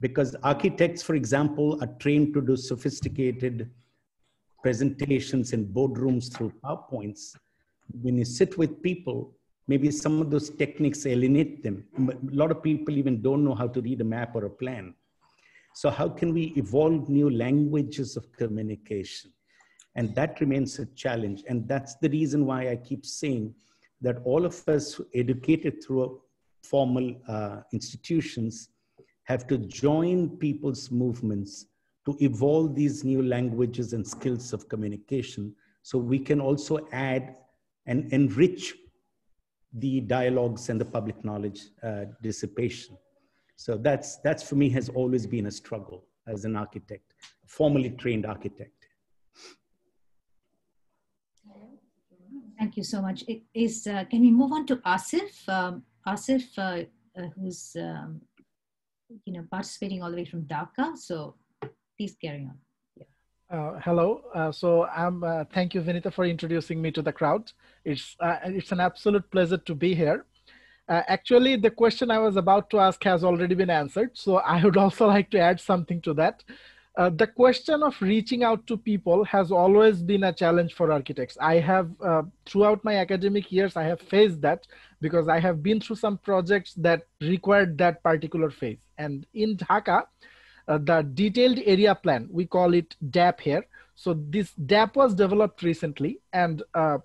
Because architects, for example, are trained to do sophisticated presentations in boardrooms through PowerPoints. When you sit with people, maybe some of those techniques alienate them. A lot of people even don't know how to read a map or a plan. So how can we evolve new languages of communication? And that remains a challenge. And that's the reason why I keep saying that all of us educated through formal uh, institutions have to join people's movements to evolve these new languages and skills of communication so we can also add and enrich the dialogues and the public knowledge uh, dissipation. So that's, that's for me has always been a struggle as an architect, formally trained architect. Thank you so much. Is, uh, can we move on to Asif? Um, Asif, uh, uh, who's um, you know participating all the way from Dhaka. So please carry on. Uh, hello. Uh, so I'm. Uh, thank you, Vinita, for introducing me to the crowd. It's uh, it's an absolute pleasure to be here. Uh, actually, the question I was about to ask has already been answered. So *laughs* I would also like to add something to that. The question of reaching out to people has always been a challenge for architects. I have, throughout my academic years, I have faced that because I have been through some projects that required that particular phase. And in Dhaka, uh, the detailed area plan, we call it DAP here. So this DAP was developed recently and uh,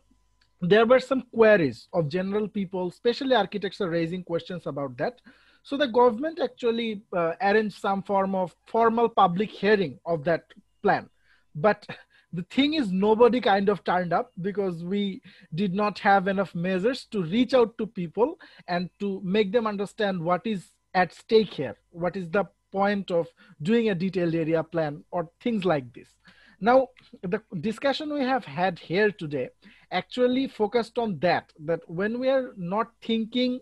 there were some queries of general people, especially architects are raising questions about that. So the government actually uh, arranged some form of formal public hearing of that plan. But the thing is nobody kind of turned up because we did not have enough measures to reach out to people and to make them understand what is at stake here. What is the point of doing a detailed area plan or things like this. Now, the discussion we have had here today actually focused on that, that when we are not thinking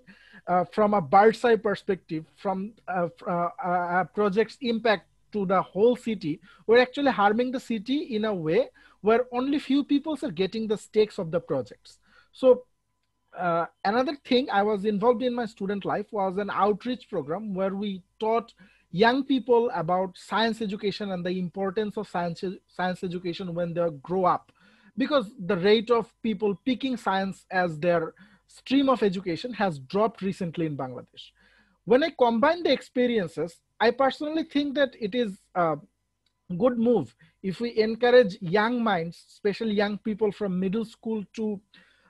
uh, from a bird's eye perspective, from uh, uh, a project's impact to the whole city, we're actually harming the city in a way where only few people are getting the stakes of the projects. So uh, another thing I was involved in my student life was an outreach program where we taught young people about science education and the importance of science, science education when they grow up because the rate of people picking science as their stream of education has dropped recently in Bangladesh. When I combine the experiences, I personally think that it is a good move if we encourage young minds, especially young people from middle school to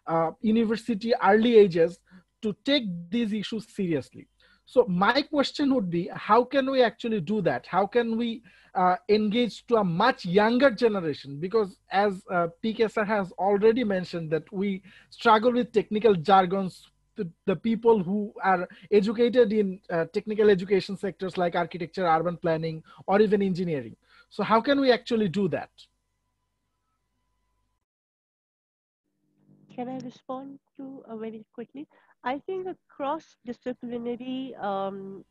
uh, university early ages, to take these issues seriously. So my question would be, how can we actually do that? How can we uh, engage to a much younger generation? Because as uh, PK sir has already mentioned that we struggle with technical jargons the, the people who are educated in uh, technical education sectors like architecture, urban planning, or even engineering. So how can we actually do that? Can I respond to uh, very quickly? I think a cross-disciplinary um,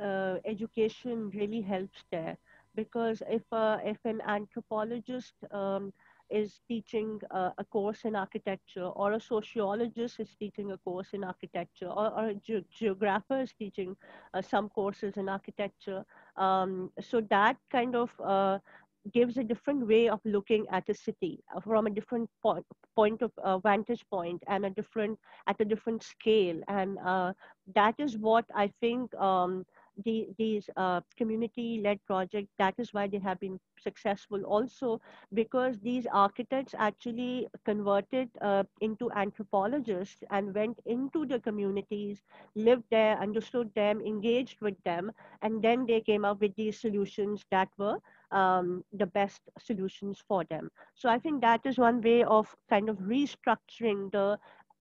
uh, education really helps there. Because if uh, if an anthropologist um, is teaching uh, a course in architecture or a sociologist is teaching a course in architecture or, or a ge geographer is teaching uh, some courses in architecture um, so that kind of uh, gives a different way of looking at a city uh, from a different point, point of uh, vantage point and a different at a different scale and uh, that is what i think um, the, these uh, community-led projects. That is why they have been successful also because these architects actually converted uh, into anthropologists and went into the communities, lived there, understood them, engaged with them, and then they came up with these solutions that were um, the best solutions for them. So I think that is one way of kind of restructuring the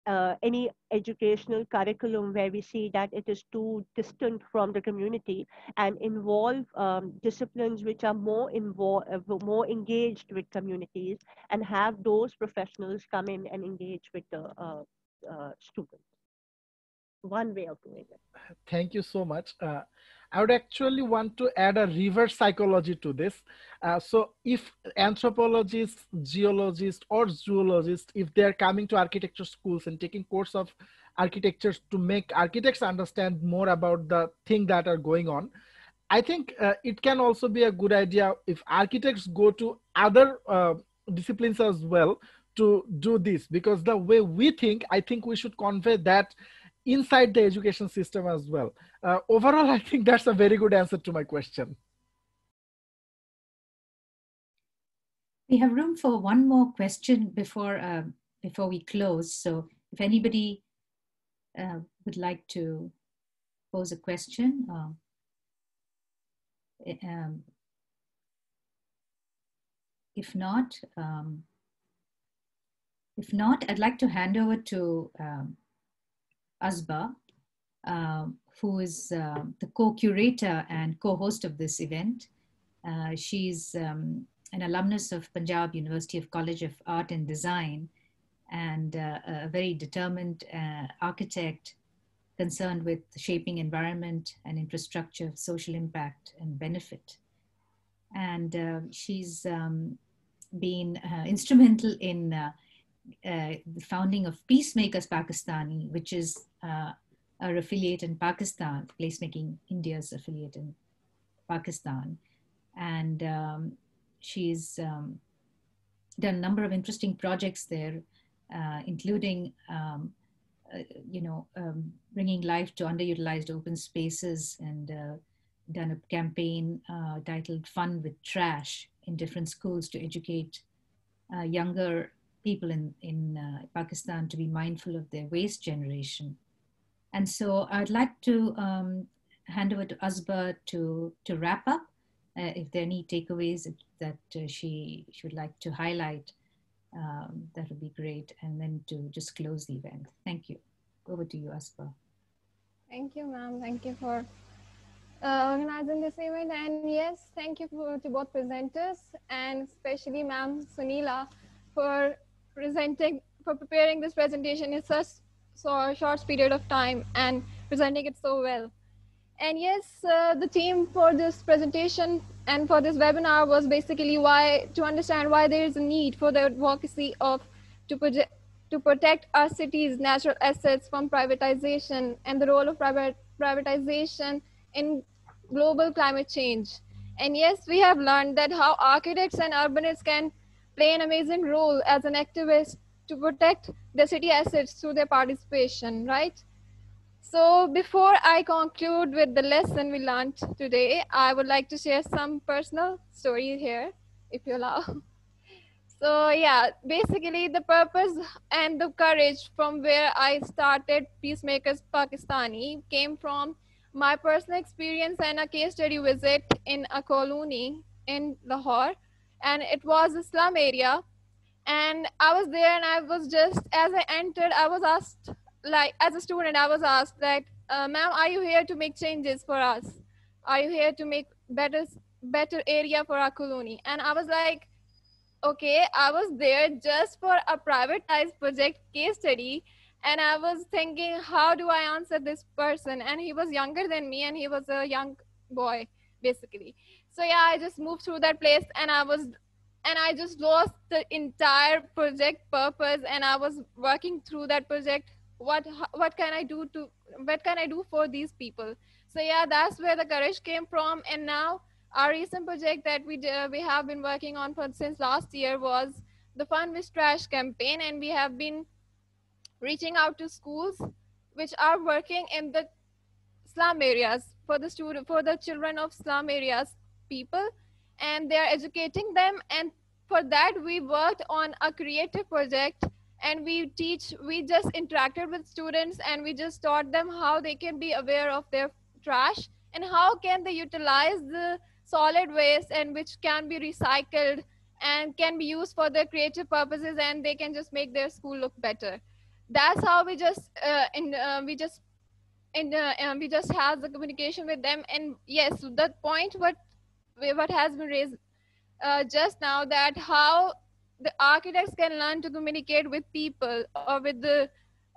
uh, any educational curriculum where we see that it is too distant from the community and involve um, disciplines which are more involved, uh, more engaged with communities and have those professionals come in and engage with the uh, uh students. One way of doing it. Thank you so much. I would actually want to add a reverse psychology to this. Uh, so if anthropologists, geologists, or zoologists, if they're coming to architecture schools and taking course of architecture to make architects understand more about the thing that are going on, I think uh, it can also be a good idea if architects go to other uh, disciplines as well to do this because the way we think, I think we should convey that inside the education system as well. Uh, overall, I think that's a very good answer to my question. We have room for one more question before uh, before we close. So, if anybody uh, would like to pose a question, uh, um, if not, um, if not, I'd like to hand over to um, Asba, uh, who is uh, the co-curator and co-host of this event. Uh, she's um, an alumnus of Punjab University of College of Art and Design and uh, a very determined uh, architect concerned with shaping environment and infrastructure, social impact and benefit. And uh, she's um, been instrumental in uh, the founding of Peacemakers Pakistani, which is uh, our affiliate in Pakistan, Placemaking India's affiliate in Pakistan. And um, she's um, done a number of interesting projects there, uh, including, um, uh, you know, um, bringing life to underutilized open spaces and uh, done a campaign uh, titled Fun with Trash in different schools to educate younger people in, in uh, Pakistan to be mindful of their waste generation. And so I'd like to um, hand over to Asba to, to wrap up. Uh, if there are any takeaways that uh, she would like to highlight, um, that would be great. And then to just close the event. Thank you. Over to you, Asba. Thank you, ma'am. Thank you for uh, organizing this event. And yes, thank you for, to both presenters and especially ma'am Suneela for presenting for preparing this presentation in such so a short period of time and presenting it so well. And yes, uh, the theme for this presentation and for this webinar was basically why to understand why there is a need for the advocacy of to project to protect our city's natural assets from privatization and the role of private privatization in global climate change. And yes, we have learned that how architects and urbanists can play an amazing role as an activist to protect the city assets through their participation, right? So before I conclude with the lesson we learned today, I would like to share some personal story here, if you allow. *laughs* So yeah, basically the purpose and the courage from where I started Peacemakers Pakistani came from my personal experience and a case study visit in a colony in Lahore and it was a slum area. And i was there and i was just as i entered i was asked like as a student i was asked that uh, ma'am are you here to make changes for us? Are you here to make better better area for our colony? And i was like okay i was there just for a privatized project case study. And i was thinking how do i answer this person? And he was younger than me and he was a young boy basically so yeah i just moved through that place and i was and i just lost the entire project purpose and i was working through that project. What what can i do to what can i do for these people? So yeah that's where the courage came from. And now our recent project that we we have been working on for since last year was the fun with trash campaign. And we have been reaching out to schools which are working in the slum areas for the student for the children of slum areas people and they are educating them. And for that we worked on a creative project and we teach we just interacted with students and we just taught them how they can be aware of their trash and how can they utilize the solid waste and which can be recycled and can be used for their creative purposes and they can just make their school look better. That's how we just uh, in uh, we just in uh, um, we just have the communication with them. And yes the point what what has been raised uh, just now that how the architects can learn to communicate with people or with the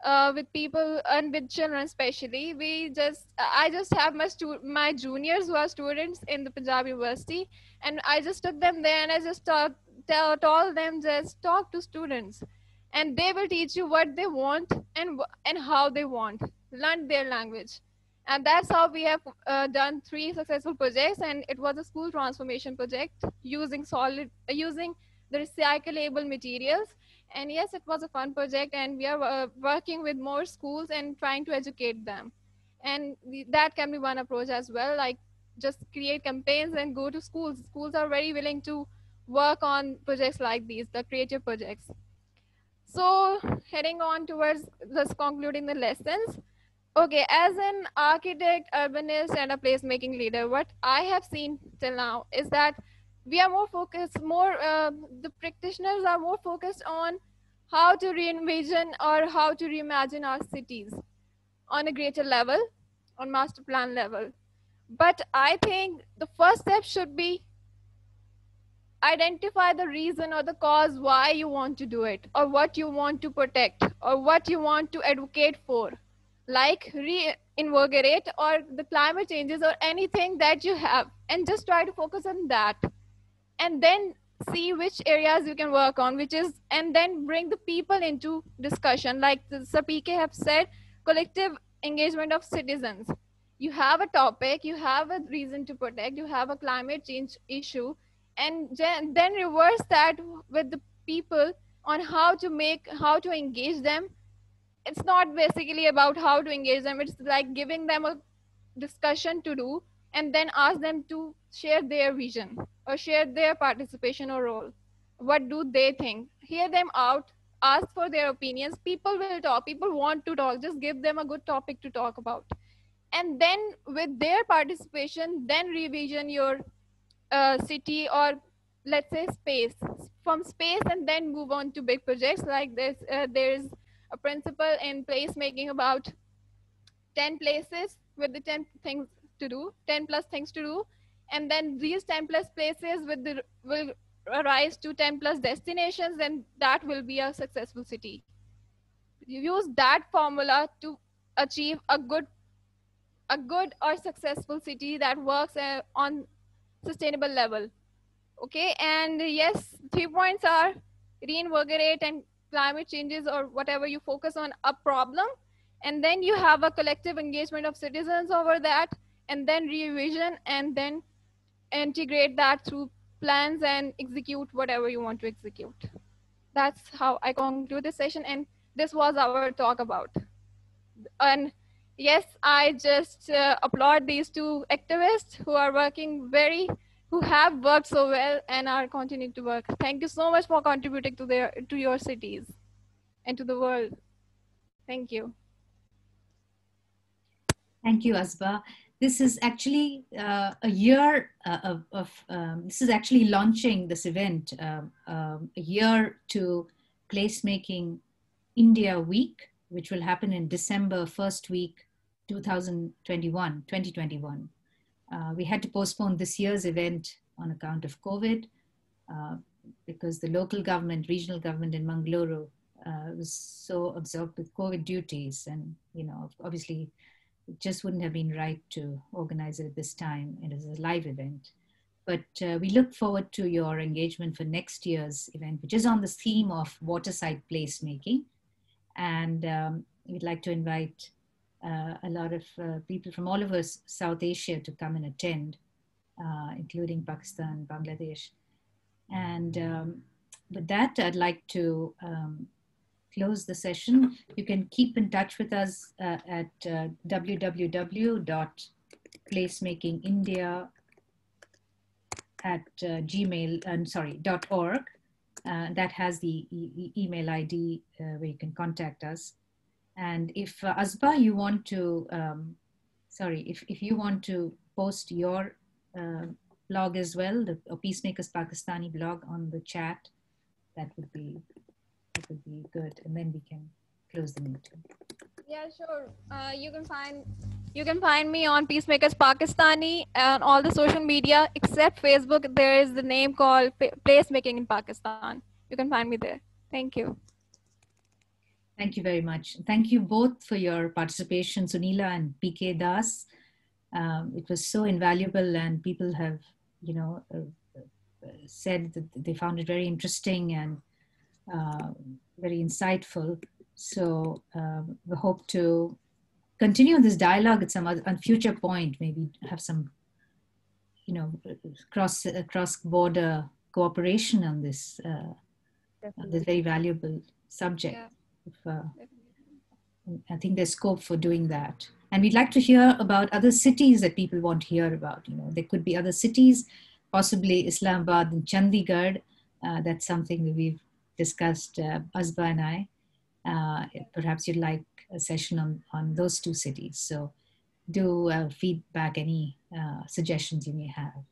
uh, with people and with children especially. We just i just have my stu- my juniors who are students in the punjab university and i just took them there and i just talk, tell told them just talk to students and they will teach you what they want and and how they want. Learn their language and that's how we have uh, done three successful projects and it was a school transformation project using solid uh, using the recyclable materials. And yes it was a fun project and we are uh, working with more schools and trying to educate them. And that can be one approach as well like just create campaigns and go to schools. Schools are very willing to work on projects like these the creative projects. So heading on towards just concluding the lessons okay as an architect urbanist and a placemaking leader what i have seen till now is that we are more focused more uh, the practitioners are more focused on how to re-envision or how to reimagine our cities on a greater level on master plan level. But i think the first step should be identify the reason or the cause why you want to do it or what you want to protect or what you want to advocate for like reinvigorate or the climate changes or anything that you have and just try to focus on that. And then see which areas you can work on which is and then bring the people into discussion. Like the sapike have said collective engagement of citizens. You have a topic you have a reason to protect you have a climate change issue and then reverse that with the people on how to make how to engage them it's not basically about how to engage them. It's like giving them a discussion to do and then ask them to share their vision or share their participation or role. What do they think? Hear them out ask for their opinions. People will talk. People want to talk. Just give them a good topic to talk about. And then with their participation then revision your uh, city or let's say space. From space and then move on to big projects like this. Uh, there's a principle in placemaking about 10 places with the 10 things to do 10 plus things to do. And then these 10 plus places with the will rise to 10 plus destinations and that will be a successful city. You use that formula to achieve a good a good or successful city that works uh, on sustainable level. Okay? And yes three points are reinvigorate and climate changes or whatever you focus on a problem and then you have a collective engagement of citizens over that and then revision and then integrate that through plans and execute whatever you want to execute. That's how i conclude this session and this was our talk about. And yes i just uh, applaud these two activists who are working very who have worked so well and are continuing to work. Thank you so much for contributing to their to your cities and to the world. Thank you. Thank you, Asba. This is actually uh, a year uh, of, of um, this is actually launching this event um, um, a year to placemaking India Week, which will happen in December first week, 2021, 2021. Uh, we had to postpone this year's event on account of COVID uh, because the local government, regional government in Mangaluru uh, was so absorbed with COVID duties. And, you know, obviously it just wouldn't have been right to organize it at this time. It is a live event. But uh, we look forward to your engagement for next year's event, which is on the theme of waterside placemaking. And um, we'd like to invite a lot of uh, people from all over South Asia to come and attend, uh, including Pakistan, Bangladesh. And um, with that, I'd like to um, close the session. You can keep in touch with us uh, at uh, at uh, gmail and sorry org uh, that has the e email id uh, where you can contact us and if uh, asba you want to um, sorry if, if you want to post your uh, blog as well the peacemakers pakistani blog on the chat that would be that would be good and then we can close the meeting yeah sure uh, you can find you can find me on Peacemakers Pakistani and all the social media except Facebook. There is the name called Placemaking in Pakistan. You can find me there. Thank you. Thank you very much. Thank you both for your participation, Suneela and PK Das. Um, it was so invaluable, and people have, you know, uh, uh, said that they found it very interesting and uh, very insightful. So um, we hope to continue this dialogue at some other, on future point, maybe have some, you know, cross cross border cooperation on this uh, this very valuable subject. Yeah. If, uh, I think there's scope for doing that. And we'd like to hear about other cities that people want to hear about. You know, there could be other cities, possibly Islamabad and Chandigarh. Uh, that's something that we've discussed, uh, Asba and I. Uh, perhaps you'd like a session on, on those two cities. So do uh, feedback any uh, suggestions you may have.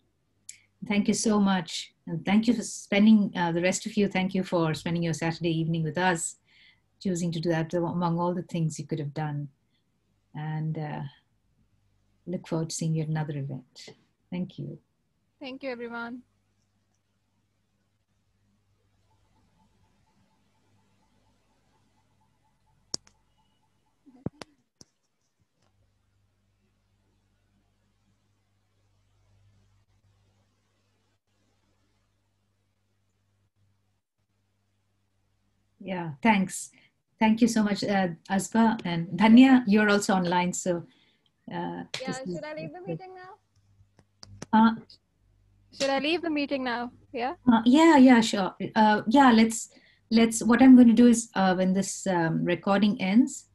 Thank you so much. And thank you for spending, uh, the rest of you, thank you for spending your Saturday evening with us, choosing to do that among all the things you could have done. And uh, look forward to seeing you at another event. Thank you. Thank you, everyone. Yeah, thanks. Thank you so much, uh, Asba and Dhanya. You're also online, so. Uh, yeah, should I leave the meeting now? Uh, should I leave the meeting now? Yeah. Uh, yeah, yeah, sure. Uh, yeah, let's let's. What I'm going to do is uh, when this um, recording ends,